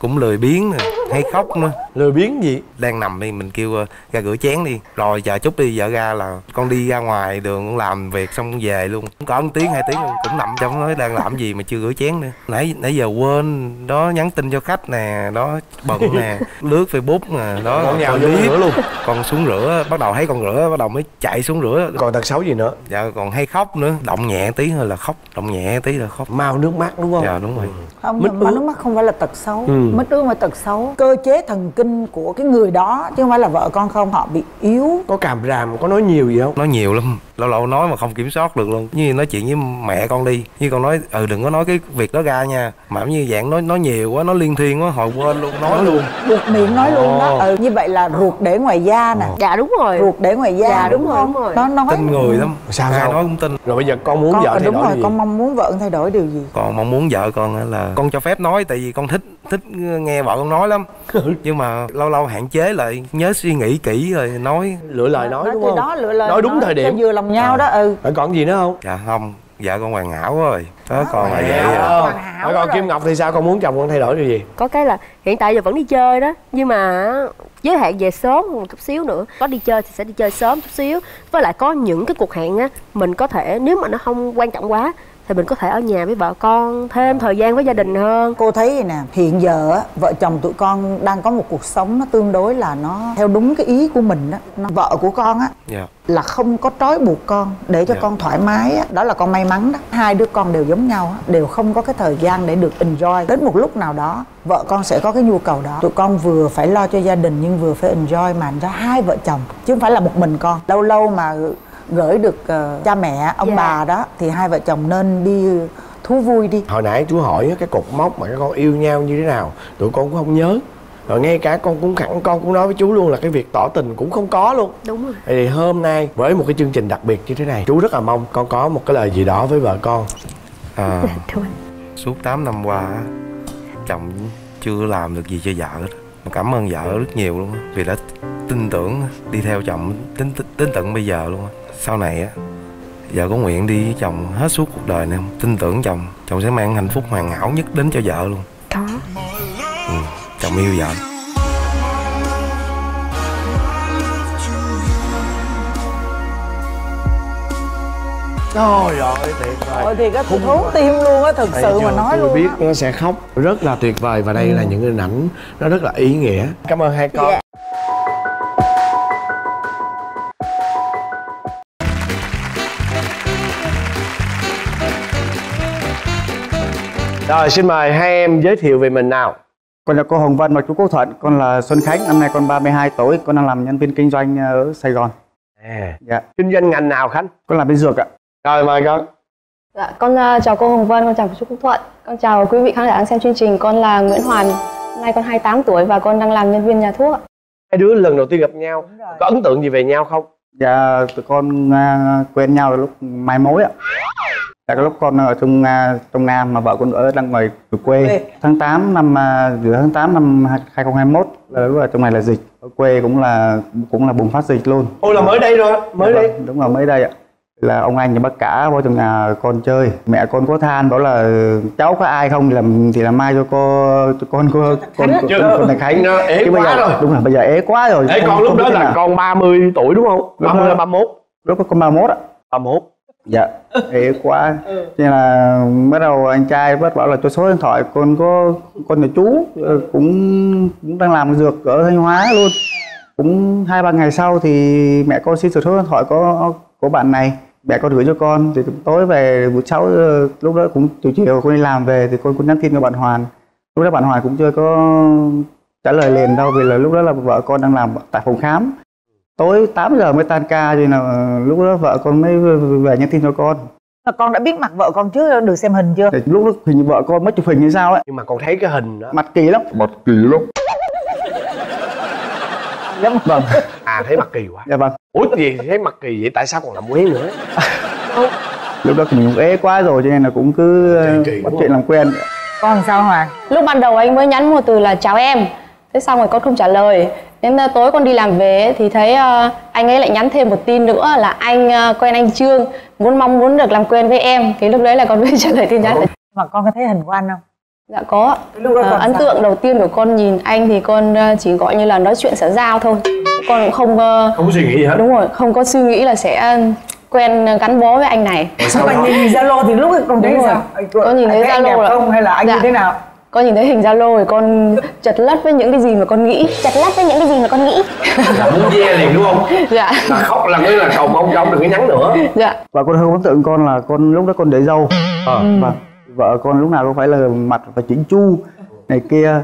cũng lười biếng nè hay khóc nữa. Lười biếng gì? Đang nằm đi mình kêu ờ, ra rửa chén đi. Rồi chờ chút đi vợ ra là con đi ra ngoài đường con làm việc xong con về luôn. Cũng có một tiếng hai tiếng cũng nằm trong nói đang làm gì mà chưa rửa chén nữa. Nãy nãy giờ quên đó nhắn tin cho khách nè đó bận nè lướt facebook nè đó Con nhào rửa luôn. con xuống rửa bắt đầu thấy con rửa bắt đầu mới chạy xuống rửa. Còn tật xấu gì nữa? Dạ còn hay khóc nữa động nhẹ tí thôi là khóc động nhẹ tí là khóc. Mau nước mắt đúng không? Dạ đúng rồi. Không Mít nhưng mà nước mắt không phải là tật xấu. Ừ. mít ướt mà tật xấu. Cơ chế thần kinh của cái người đó chứ không phải là vợ con không họ bị yếu. Có càm ràm có nói nhiều gì không? Nói nhiều lắm lâu lâu nói mà không kiểm soát được luôn. Như nói chuyện với mẹ con đi. Như con nói ừ đừng có nói cái việc đó ra nha. Mà như dạng nói nói nhiều quá nói liên thiên quá hồi quên luôn nói luôn. buộc miệng nói luôn đó. Ừ, như vậy là ruột để ngoài da nè. Dạ đúng rồi. Ruột để ngoài da Dạ, đúng, đúng rồi, không rồi. nó nói. Tin người lắm. Sao ai sao? nói cũng tin. Rồi bây giờ con muốn con, vợ thay đúng đổi rồi gì con mong muốn vợ thay đổi điều gì? Còn mong muốn vợ con là con cho phép nói tại vì con thích thích nghe vợ con nói lắm. Nhưng mà lâu lâu hạn chế lại nhớ suy nghĩ kỹ rồi nói. Lựa lời nói đúng không? đó lựa lời nói đúng thời điểm. vừa lòng nhau đó ừ. Rồi còn gì nữa không? Dạ không. Vợ con hoàn hảo rồi. Đó còn là vậy Dạ. à. rồi còn kim ngọc thì sao? Con muốn chồng con thay đổi điều gì? Có cái là hiện tại giờ vẫn đi chơi đó nhưng mà giới hạn về sớm một chút xíu nữa. Có đi chơi thì sẽ đi chơi sớm chút xíu. Với lại có những cái cuộc hẹn á mình có thể nếu mà nó không quan trọng quá thì mình có thể ở nhà với vợ con thêm thời gian với gia đình hơn. Cô thấy vậy nè hiện giờ á vợ chồng tụi con đang có một cuộc sống nó tương đối là nó theo đúng cái ý của mình đó nó, vợ của con á dạ. là không có trói buộc con để cho Dạ. con thoải mái á. Đó là con may mắn đó. Hai đứa con đều giống nhau á đều không có cái thời gian để được enjoy. Đến một lúc nào đó vợ con sẽ có cái nhu cầu đó. Tụi con vừa phải lo cho gia đình nhưng vừa phải enjoy mà cho hai vợ chồng chứ không phải là một mình con. Lâu lâu mà gửi được ờ, cha mẹ ông Dạ. bà đó thì hai vợ chồng nên đi thú vui đi. Hồi nãy chú hỏi cái cột mốc mà các con yêu nhau như thế nào tụi con cũng không nhớ. Rồi ngay cả con cũng khẳng con cũng nói với chú luôn là cái việc tỏ tình cũng không có luôn. Đúng rồi. Thì hôm nay với một cái chương trình đặc biệt như thế này chú rất là mong con có một cái lời gì đó với vợ con. À, suốt 8 năm qua chồng chưa làm được gì cho vợ hết. Mà cảm ơn vợ rất nhiều luôn vì đã tin tưởng đi theo chồng tính tính tận bây giờ luôn á sau này á vợ có nguyện đi với chồng hết suốt cuộc đời này không tin tưởng chồng chồng sẽ mang hạnh phúc hoàn hảo nhất đến cho vợ luôn. Có ừ. chồng yêu vợ. Trời ơi tuyệt vời. Ôi thì cái thốn tim luôn á thực Thấy sự mà nói Tôi luôn biết á. nó sẽ khóc. Rất là tuyệt vời và đây là những hình ảnh nó rất là ý nghĩa. Cảm ơn hai con. Dạ. Rồi xin mời hai em giới thiệu về mình nào Con là cô Hồng Vân và chú Quốc Thuận, con là Xuân Khánh, năm nay con 32 tuổi, con đang làm nhân viên kinh doanh ở Sài Gòn. à, Dạ. kinh doanh ngành nào khánh Con làm bên dược ạ. rồi mời con Dạ, con uh, chào cô Hồng Vân, con chào chú Quốc Thuận. Con chào quý vị khán giả đang xem chương trình. Con là Nguyễn Hoàn, năm nay con 28 tuổi và con đang làm nhân viên nhà thuốc. ạ. hai đứa lần đầu tiên gặp nhau có ấn tượng gì về nhau không Dạ, tụi con à, quen nhau lúc mai mối ạ. Dạ, lúc con ở trong à, trong Nam mà vợ con ở đang ngoài ở quê. Quê. Tháng 8 năm à, giữa tháng 8 năm 2021 là lúc là trong này là dịch. Ở quê cũng là cũng là bùng phát dịch luôn. ôi là mới đây rồi mới Dạ đây vâng, đúng rồi mới đây ạ là ông anh và bác cả vào trong nhà con chơi mẹ con có than bảo là cháu có ai không thì làm thì làm mai cho cô cho con cô con con, con, thằng khánh ế quá giờ, rồi. đúng rồi bây giờ ế quá rồi Ê, con lúc đó là nào. con 30 tuổi đúng không? 30 đó- hay 31? lúc đó con 31 ạ 31 dạ ế quá. Cho nên là bắt đầu anh trai bắt bảo là cho số điện thoại con có con nhà chú ờ, cũng cũng đang làm dược ở thanh hóa luôn. Cũng hai ba ngày sau thì mẹ con xin số điện thoại có có bạn này. Mẹ con gửi cho con. Thì tối về buổi sáu ờ, lúc đó cũng chiều chiều con đi làm về thì con cũng nhắn tin cho bạn Hoàn. Lúc đó bạn Hoàn cũng chưa có trả lời liền đâu vì là lúc đó là vợ con đang làm tại phòng khám tối 8 giờ mới tan ca nên là lúc đó vợ con mới về nhắn tin cho con. Mà con đã biết mặt vợ con chứ được xem hình chưa? Thì lúc đó hình như vợ con mới chụp hình hay sao ấy. Nhưng mà con thấy cái hình đó. Mặt kỳ lắm. Mặt kỳ lắm. Dạ vâng. À thấy mặt kỳ quá. Dạ vâng. Ủa gì thấy mặt kỳ vậy? Tại sao còn làm quen nữa? Lúc đó thì mình cũng ế quá rồi cho nên là cũng cứ bắt đúng chuyện làm quen. Con sao Hoàng Lúc ban đầu anh mới nhắn một từ là chào em. Thế xong rồi con không trả lời. Đến uh, tối con đi làm về thì thấy uh, anh ấy lại nhắn thêm một tin nữa là anh uh, quen anh Trương, muốn mong muốn được làm quen với em. Thì lúc đấy là con mới trả lời tin nhắn. mà con có thấy hình của anh không Dạ có. Lúc đó Ờ, con ấn sao? tượng đầu tiên của con nhìn anh thì con ờ, chỉ gọi như là nói chuyện xã giao thôi. Con cũng không ờ, Không có suy nghĩ gì hết đúng rồi, không có suy nghĩ là sẽ quen ờ, gắn bó với anh này. nhưng mà nhìn Zalo thì lúc ấy con thấy sao Có nhìn thấy anh đẹp Zalo là không hay là anh Dạ. như thế nào Con nhìn thấy hình Zalo thì con chật lất với những cái gì mà con nghĩ. chật lát với những cái gì mà con nghĩ Là muốn ve liền đúng không? Dạ. Là khóc là nghĩa là cầu mong cho ông đừng có nhắn nữa Dạ. và con hơi ấn tượng con là con lúc đó con để dâu Ờ. vâng vợ con lúc nào cũng phải là mặt phải chỉnh chu này kia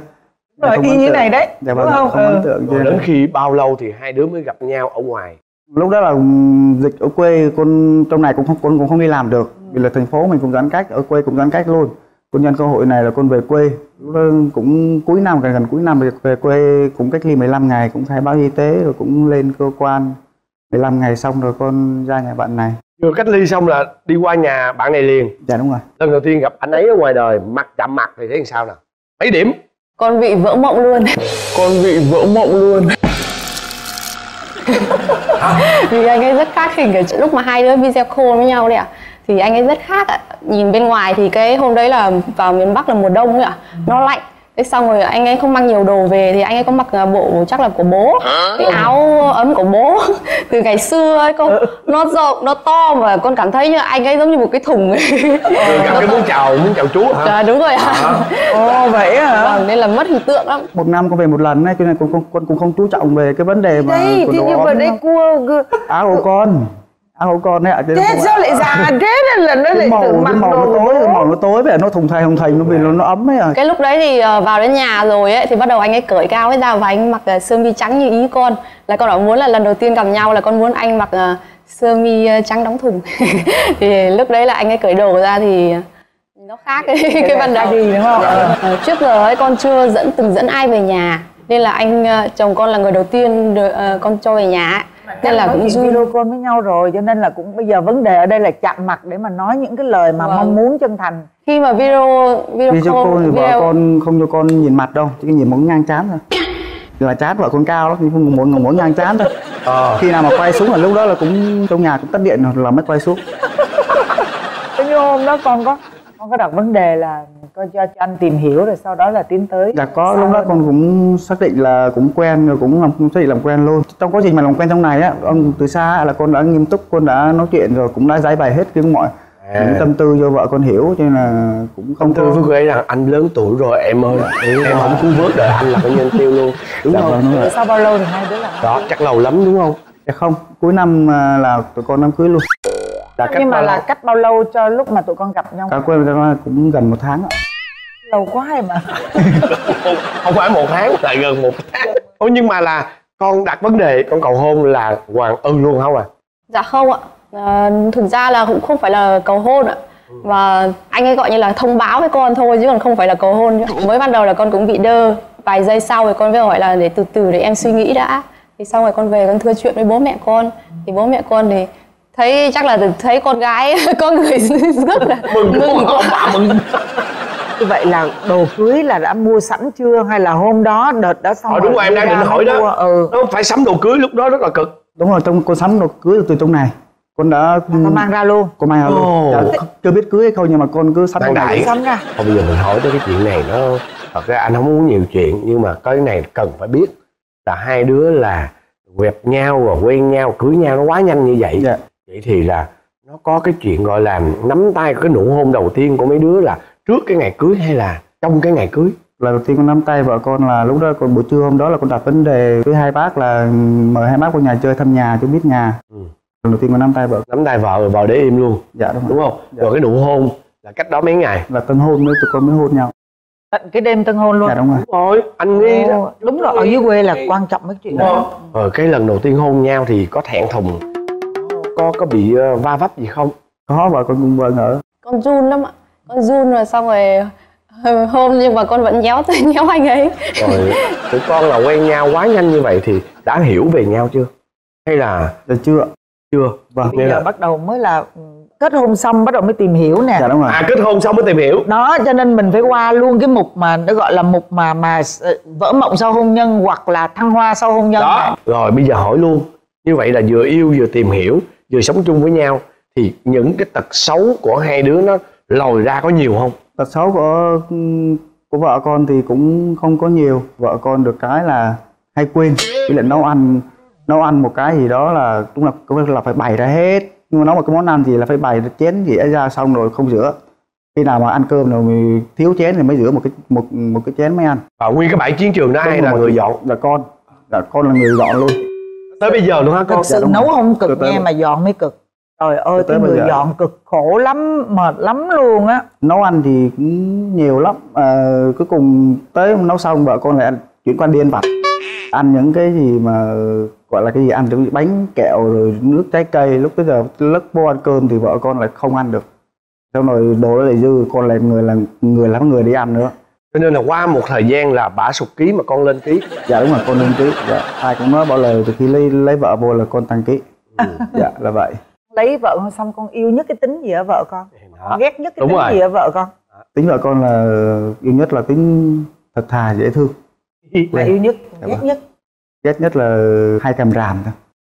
Rồi, y như này đấy, dạ đúng vâng không? không Ừ. ấn tượng nên đến khi bao lâu thì hai đứa mới gặp nhau ở ngoài lúc đó là dịch ở quê con trong này cũng không con cũng không đi làm được vì là thành phố mình cũng giãn cách ở quê cũng giãn cách luôn con nhân cơ hội này là con về quê. Đó cũng cuối năm gần gần cuối năm thì về quê cũng cách ly 15 ngày cũng khai báo y tế rồi cũng lên cơ quan 15 ngày xong rồi con ra nhà bạn này. Vừa cách ly xong là đi qua nhà bạn này liền. Dạ đúng rồi. Lần đầu tiên gặp anh ấy ở ngoài đời Mặt chạm mặt thì thấy làm sao nào? Mấy điểm. Con bị vỡ mộng luôn. con bị vỡ mộng luôn. Vì anh ấy rất khác hình cái lúc mà hai đứa video call với nhau đấy ạ. Thì anh ấy rất khác ạ. Nhìn bên ngoài thì cái hôm đấy là vào miền Bắc là mùa đông ấy ạ. Nó lạnh. Thế xong rồi anh ấy không mang nhiều đồ về thì anh ấy có mặc à, bộ chắc là của bố cái áo ấm của bố từ ngày xưa ấy cô nó rộng nó to mà con cảm thấy như anh ấy giống như một cái thùng ấy. Vừa gặp cái muốn chào muốn chào chú hả Dạ đúng rồi ạ. ồ vậy hả Vâng, nên là mất hình tượng lắm. một năm con về một lần ấy cho nên con con con cũng không chú trọng về cái vấn đề mà đây của thì đồ nhưng mà đâu. cua áo của con áo của con đấy ạ thế sao lại già thế là nó cái lại màu tự cái mặc màu nó tối cái màu nó tối vậy nó thùng thầy thùng thầy nó vì nó, nó ấm ấy à Cái lúc đấy thì ờ, vào đến nhà rồi ấy thì bắt đầu anh ấy cởi áo ấy ra và anh mặc ờ, sơ mi trắng như ý con. Là con bảo muốn là lần đầu tiên gặp nhau là con muốn anh mặc ờ, sơ mi trắng đóng thùng. thì lúc đấy là anh ấy cởi đồ ra thì nó khác cái, cái ban đầu. đi đúng không trước giờ ấy con chưa dẫn từng dẫn ai về nhà nên là anh chồng con là người đầu tiên được, con cho về nhà ấy. Nên là cũng vui video call với nhau rồi cho nên là cũng bây giờ vấn đề ở đây là chạm mặt để mà nói những cái lời mà Vâng. mong muốn chân thành khi mà video video, cho call cô thì vợ video con không cho con nhìn mặt đâu chỉ nhìn một ngang chán thôi là chán vợ con cao lắm nhưng không muốn muốn ngang chán thôi Ờ. khi nào mà quay xuống là lúc đó là cũng trong nhà cũng tắt điện rồi là mới quay xuống hôm đó con có con có đặt vấn đề là coi cho, cho anh tìm hiểu rồi sau đó là tiến tới dạ có lúc đó con cũng xác định là cũng quen rồi cũng làm xác định làm quen luôn trong quá trình mà làm quen trong này á ông từ xa là con đã nghiêm túc con đã nói chuyện rồi cũng đã giải bày hết cái mọi À. những tâm tư cho vợ con hiểu cho nên là cũng không Không thưa với cô ấy là anh lớn tuổi rồi em ơi Em không cứu vớt đời anh là coi nhân tiêu luôn Đúng Dạ không? vâng, rồi. sau bao lâu thì hai đứa làm Đó chắc lâu lắm đúng không? dạ không cuối năm à, là tụi con đám cưới luôn Là cách nhưng mà là lâu? cách bao lâu cho lúc mà tụi con gặp nhau cả quen ra cũng gần một tháng ạ lâu quá rồi mà Không phải một tháng lại gần một tháng Ủa nhưng mà là con đặt vấn đề con cầu hôn là hoàng ư luôn không à? Dạ không ạ. À, thực ra là cũng không phải là cầu hôn ạ. Và anh ấy gọi như là thông báo với con thôi chứ còn không phải là cầu hôn. nữa. Mới ban đầu là con cũng bị đơ. Vài giây sau thì con mới hỏi là để từ từ để em suy nghĩ đã. Thì xong rồi con về con thưa chuyện với bố mẹ con. Thì bố mẹ con thì thấy chắc là thấy con gái có người rất là Mừng không? Ông bà mừng. Như vậy là đồ cưới là đã mua sẵn chưa? Hay là hôm đó đợt đó xong Ờ đúng rồi em đang định hỏi đó. mua? ừ. Nó phải sắm đồ cưới lúc đó rất là cực. Đúng rồi trong con sắm đồ cưới từ trong này. Con đã con mang ra luôn. con mang ra luôn. Dạ, chưa biết cưới hay không nhưng mà con cứ sắm đẩy. sắm ra. Thôi bây giờ mình hỏi tới cái chuyện này nó Thật ra anh không muốn nhiều chuyện Nhưng mà cái này cần phải biết Là hai đứa là quẹt nhau rồi quen nhau cưới nhau nó quá nhanh như vậy. Dạ. Vậy thì là nó có cái chuyện gọi là nắm tay cái nụ hôn đầu tiên của mấy đứa là trước cái ngày cưới hay là trong cái ngày cưới? Lần đầu tiên con nắm tay vợ con là lúc đó còn buổi trưa hôm đó là con đặt vấn đề với hai bác là mời hai bác qua nhà chơi thăm nhà cho biết nhà. Ừ. lần đầu tiên con nắm tay vợ nắm tay vợ rồi vợ để im luôn. Dạ đúng, đúng rồi không rồi cái nụ hôn là cách đó mấy ngày? Là tân hôn mới tụi con mới hôn nhau. Tận cái đêm tân hôn luôn. Dạ đúng rồi. Đúng rồi anh nghi đó. Ồ, đúng rồi ở dưới quê là quan trọng mấy chuyện đó. Rồi cái lần đầu tiên hôn nhau thì có thẹn thùng có có bị ờ, va vấp gì không? Có vợ con cùng vợ ngỡ con run lắm ạ. Con run rồi xong rồi hôm nhưng mà con vẫn nhéo tay nhéo anh ấy. rồi tụi con là quen nhau quá nhanh như vậy thì đã hiểu về nhau chưa? Hay là dạ chưa chưa. Vâng. Bây giờ bắt đầu mới là ừ, kết hôn xong bắt đầu mới tìm hiểu nè. Dạ đúng rồi. À kết hôn xong mới tìm hiểu. Đó cho nên mình phải qua luôn cái mục mà nó gọi là mục mà mà ờ, vỡ mộng sau hôn nhân hoặc là thăng hoa sau hôn nhân đó. rồi bây giờ hỏi luôn. Như vậy là vừa yêu vừa tìm hiểu vừa sống chung với nhau thì những cái tật xấu của hai đứa nó lòi ra có nhiều không? Tật xấu của của vợ con thì cũng không có nhiều. Vợ con được cái là hay quên. Với lại nấu ăn nấu ăn một cái gì đó là cũng là cũng là phải bày ra hết. Nhưng mà nấu một cái món ăn gì là phải bày chén gì ra xong rồi không rửa. Khi nào mà ăn cơm rồi mình thiếu chén thì mới rửa một cái một một cái chén mới ăn. Và nguyên cái bãi chiến trường đó ai là người dọn? là con. Là con là người dọn luôn tới bây giờ luôn hả? Con thực sự Dạ, nấu không cực Từ nghe mà. dọn mới cực. Trời ơi cái người dọn cực khổ lắm mệt lắm luôn á. Nấu ăn thì cũng nhiều lắm. À, cuối cùng tới nấu xong vợ con lại ăn chuyển qua đi ăn vặt ăn những cái gì mà gọi là cái gì ăn như bánh kẹo rồi nước trái cây. Lúc bây giờ lất vô ăn cơm thì vợ con lại không ăn được. Xong rồi đồ đó lại dư con lại người là người làm người đi ăn nữa cho nên là qua một thời gian là bả sụt ký mà con lên ký. Dạ đúng rồi con lên ký. Dạ ai cũng nói bỏ lời từ khi lấy lấy vợ vô là con tăng ký. Dạ là vậy. Lấy vợ xong con yêu nhất cái tính gì ở vợ con? Đó. ghét nhất cái Đúng tính rồi. gì ở vợ con? Tính vợ con là yêu nhất là tính thật thà dễ thương. Là yêu nhất Dạ ghét vâng. nhất. Ghét nhất là hai càm ràm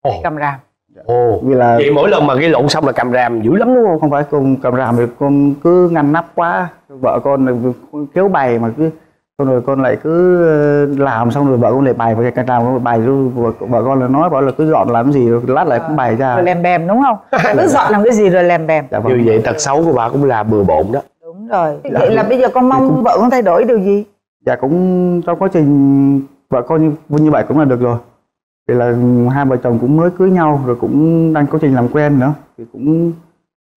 thôi. Cầm ràm ồ. Vì là vậy mỗi lần mà gây lộn xong là cầm ràm dữ lắm đúng không? Không phải con cầm ràm thì con cứ ngăn nắp quá. Vợ con là kéo bày mà cứ xong rồi con lại cứ ờ, làm xong rồi vợ con lại bày và cái ràm con bày rồi vợ, vợ con là nói bảo là cứ dọn làm cái gì rồi lát lại cũng bày ra. Rồi lèm bèm đúng không? Cứ dọn làm cái gì rồi lèm bèm. Dạ vâng. Như vậy tật xấu của bà cũng là bừa bộn đó. Đúng rồi. Dạ. vậy là bây giờ con mong vợ con thay đổi điều gì? Dạ cũng trong quá trình vợ con như, như vậy cũng là được rồi thì là hai vợ chồng cũng mới cưới nhau rồi cũng đang quá trình làm quen nữa. Thì cũng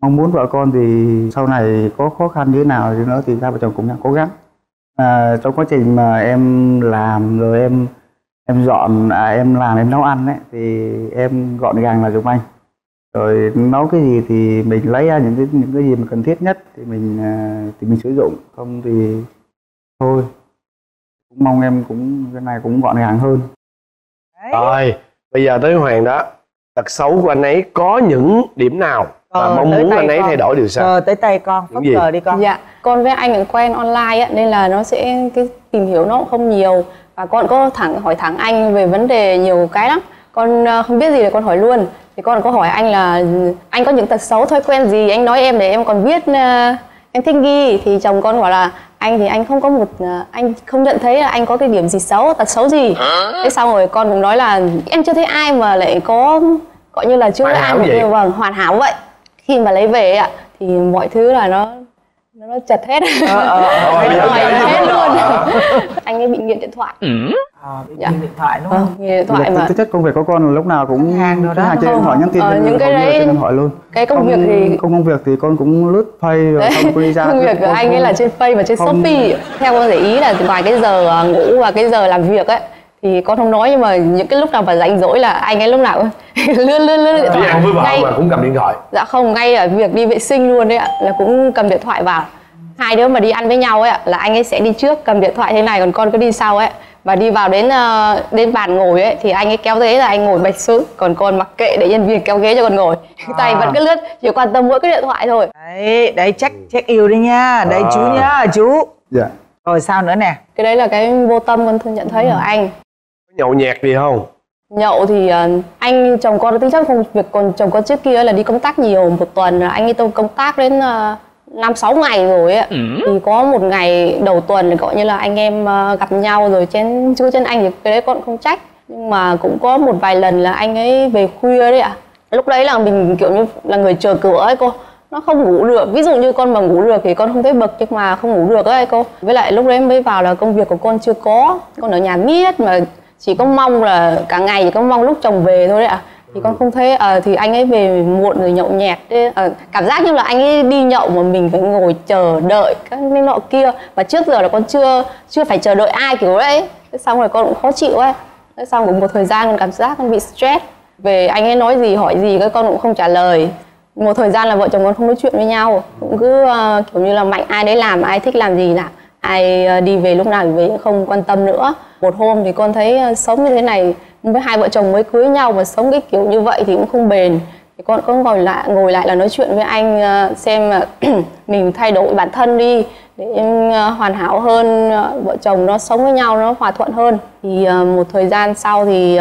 mong muốn vợ con thì sau này có khó khăn như thế nào thì nữa thì hai vợ chồng cũng đang cố gắng. À, trong quá trình mà em làm rồi em em dọn à, em làm em nấu ăn ấy thì em gọn gàng là giùm anh. Rồi nấu cái gì thì mình lấy ra những cái những cái gì mà cần thiết nhất thì mình à, thì mình sử dụng. Không thì thôi. Cũng mong em cũng cái này cũng gọn gàng hơn rồi bây giờ tới hoàng đó tật xấu của anh ấy có những điểm nào và Ờ, mong tới muốn anh ấy con. thay đổi điều sao ờ tới tay con gì? cờ đi con Dạ, con với anh cũng quen online á, nên là nó sẽ cái tìm hiểu nó cũng không nhiều và con có thẳng hỏi thẳng anh về vấn đề nhiều cái lắm. Con ờ, không biết gì thì con hỏi luôn. thì con có hỏi anh là anh có những tật xấu thói quen gì anh nói em để em còn biết ờ, em thích ghi thì chồng con bảo là anh thì anh không có một ờ, anh không nhận thấy là anh có cái điểm gì xấu tật xấu gì. Thế xong rồi con cũng nói là em chưa thấy ai mà lại có gọi như là chưa Hoàn ai hảo vậy? vâng hoàn hảo vậy. Khi mà lấy về ạ thì mọi thứ là nó nó, nó chật hết. Ờ, ờ, giờ đổi kể hết luôn. anh ấy bị nghiện điện thoại Bị Dạ. điện thoại đúng Vâng, không? nghiện điện thoại Thực- mà. thực chất công việc của con là lúc nào cũng hàng rồi đó. hàng trên điện thoại nhắn tin Ờ, trên những cái đấy- trên điện thoại luôn. cái công không, việc thì- không công việc thì con cũng lướt face rồi xong đi ra công việc của anh ấy là trên Face và trên không- Shopee. Theo con để ý là ngoài cái giờ ờ, ngủ và cái giờ làm việc ấy thì con không nói nhưng mà những cái lúc nào mà rảnh rỗi là anh ấy lúc nào cũng lướt lướt lướt điện đi thoại. ăn với vợ ngay mà cũng cầm điện thoại. Dạ không ngay ở việc đi vệ sinh luôn đấy ạ là cũng cầm điện thoại vào. Hai đứa mà đi ăn với nhau ấy ạ là anh ấy sẽ đi trước cầm điện thoại thế này còn con cứ đi sau ấy và đi vào đến ờ, đến bàn ngồi ấy thì anh ấy kéo ghế là anh ngồi bạch xuống còn con mặc kệ để nhân viên kéo ghế cho con ngồi. Tay vẫn cứ lướt chỉ quan tâm mỗi cái điện thoại thôi. Đấy đấy check check yêu đi nha. Đây À. chú nhá chú. Dạ. Rồi sao nữa nè? Cái đấy là cái vô tâm con nhận thấy ở anh. Nhậu nhẹt gì không? Nhậu thì ờ, anh chồng con tính chất công việc còn chồng con trước kia là đi công tác nhiều. Một tuần là anh ấy tôi công tác đến ờ, năm sáu ngày rồi ấy. thì có một ngày đầu tuần thì gọi như là anh em ờ, gặp nhau rồi trên chứ trên anh thì cái đấy con không trách. Nhưng mà cũng có một vài lần là anh ấy về khuya đấy ạ. Lúc đấy là mình kiểu như là người chờ cửa ấy cô. Nó không ngủ được. Ví dụ như con mà ngủ được thì con không thấy bực nhưng mà không ngủ được ấy cô. Với lại lúc đấy mới vào là công việc của con chưa có. Con ở nhà miết mà chỉ có mong là cả ngày chỉ có mong lúc chồng về thôi đấy ạ thì con không thấy ờ, thì anh ấy về muộn rồi nhậu nhẹt Ờ, cảm giác như là anh ấy đi nhậu mà mình phải ngồi chờ đợi các cái nọ kia. Và trước giờ là con chưa chưa phải chờ đợi ai kiểu đấy. Thế xong rồi con cũng khó chịu ấy. Thế xong cũng một thời gian con cảm giác con bị stress. Về anh ấy nói gì hỏi gì cái con cũng không trả lời. Một thời gian là vợ chồng con không nói chuyện với nhau. Cũng cứ ờ, kiểu như là mạnh ai đấy làm ai thích làm gì làm ai ờ, đi về lúc nào thì về không quan tâm nữa. Một hôm thì con thấy ờ, sống như thế này với hai vợ chồng mới cưới nhau mà sống cái kiểu như vậy thì cũng không bền thì con có ngồi lại ngồi lại là nói chuyện với anh ờ, xem là mình thay đổi bản thân đi để em ờ, hoàn hảo hơn ờ, vợ chồng nó sống với nhau nó hòa thuận hơn thì ờ, một thời gian sau thì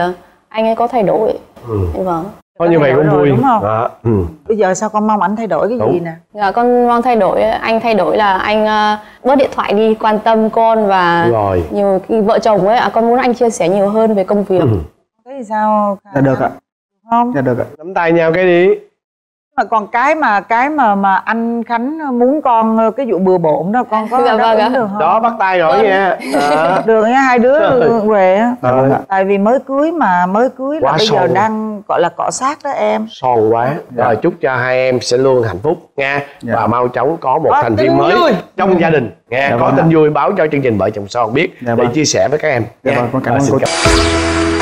anh ấy có thay đổi ừ. vâng có như vậy cũng vui đúng không? Đó, ừ. bây giờ sao con mong ảnh thay đổi cái gì Đúng. nè Dạ, con mong thay đổi anh thay đổi là anh bớt điện thoại đi quan tâm con và Rồi. nhiều khi vợ chồng ấy ạ con muốn anh chia sẻ nhiều hơn về công việc Ừ. thấy sao dạ được ạ. Không? Dạ được ạ. Nắm tay nhau cái đi. Mà còn cái mà cái mà mà anh Khánh muốn con ờ, cái vụ bừa bộn đó con có Dạ đáp vâng được không? Đó bắt tay rồi nha Đó. được nha hai đứa về á. Dạ vâng tại vì mới cưới mà mới cưới là Quá bây giờ đang gọi là cọ sát đó em. Son quá. Rồi chúc cho hai em sẽ luôn hạnh phúc nha. Dạ. và mau chóng có một Có thành viên mới vui. trong gia đình nha. Dạ có vâng tin vui báo cho chương trình vợ chồng son biết Dạ để vâng. chia sẻ với các em Dạ nha. vâng, con cảm ơn xin cô. cảm-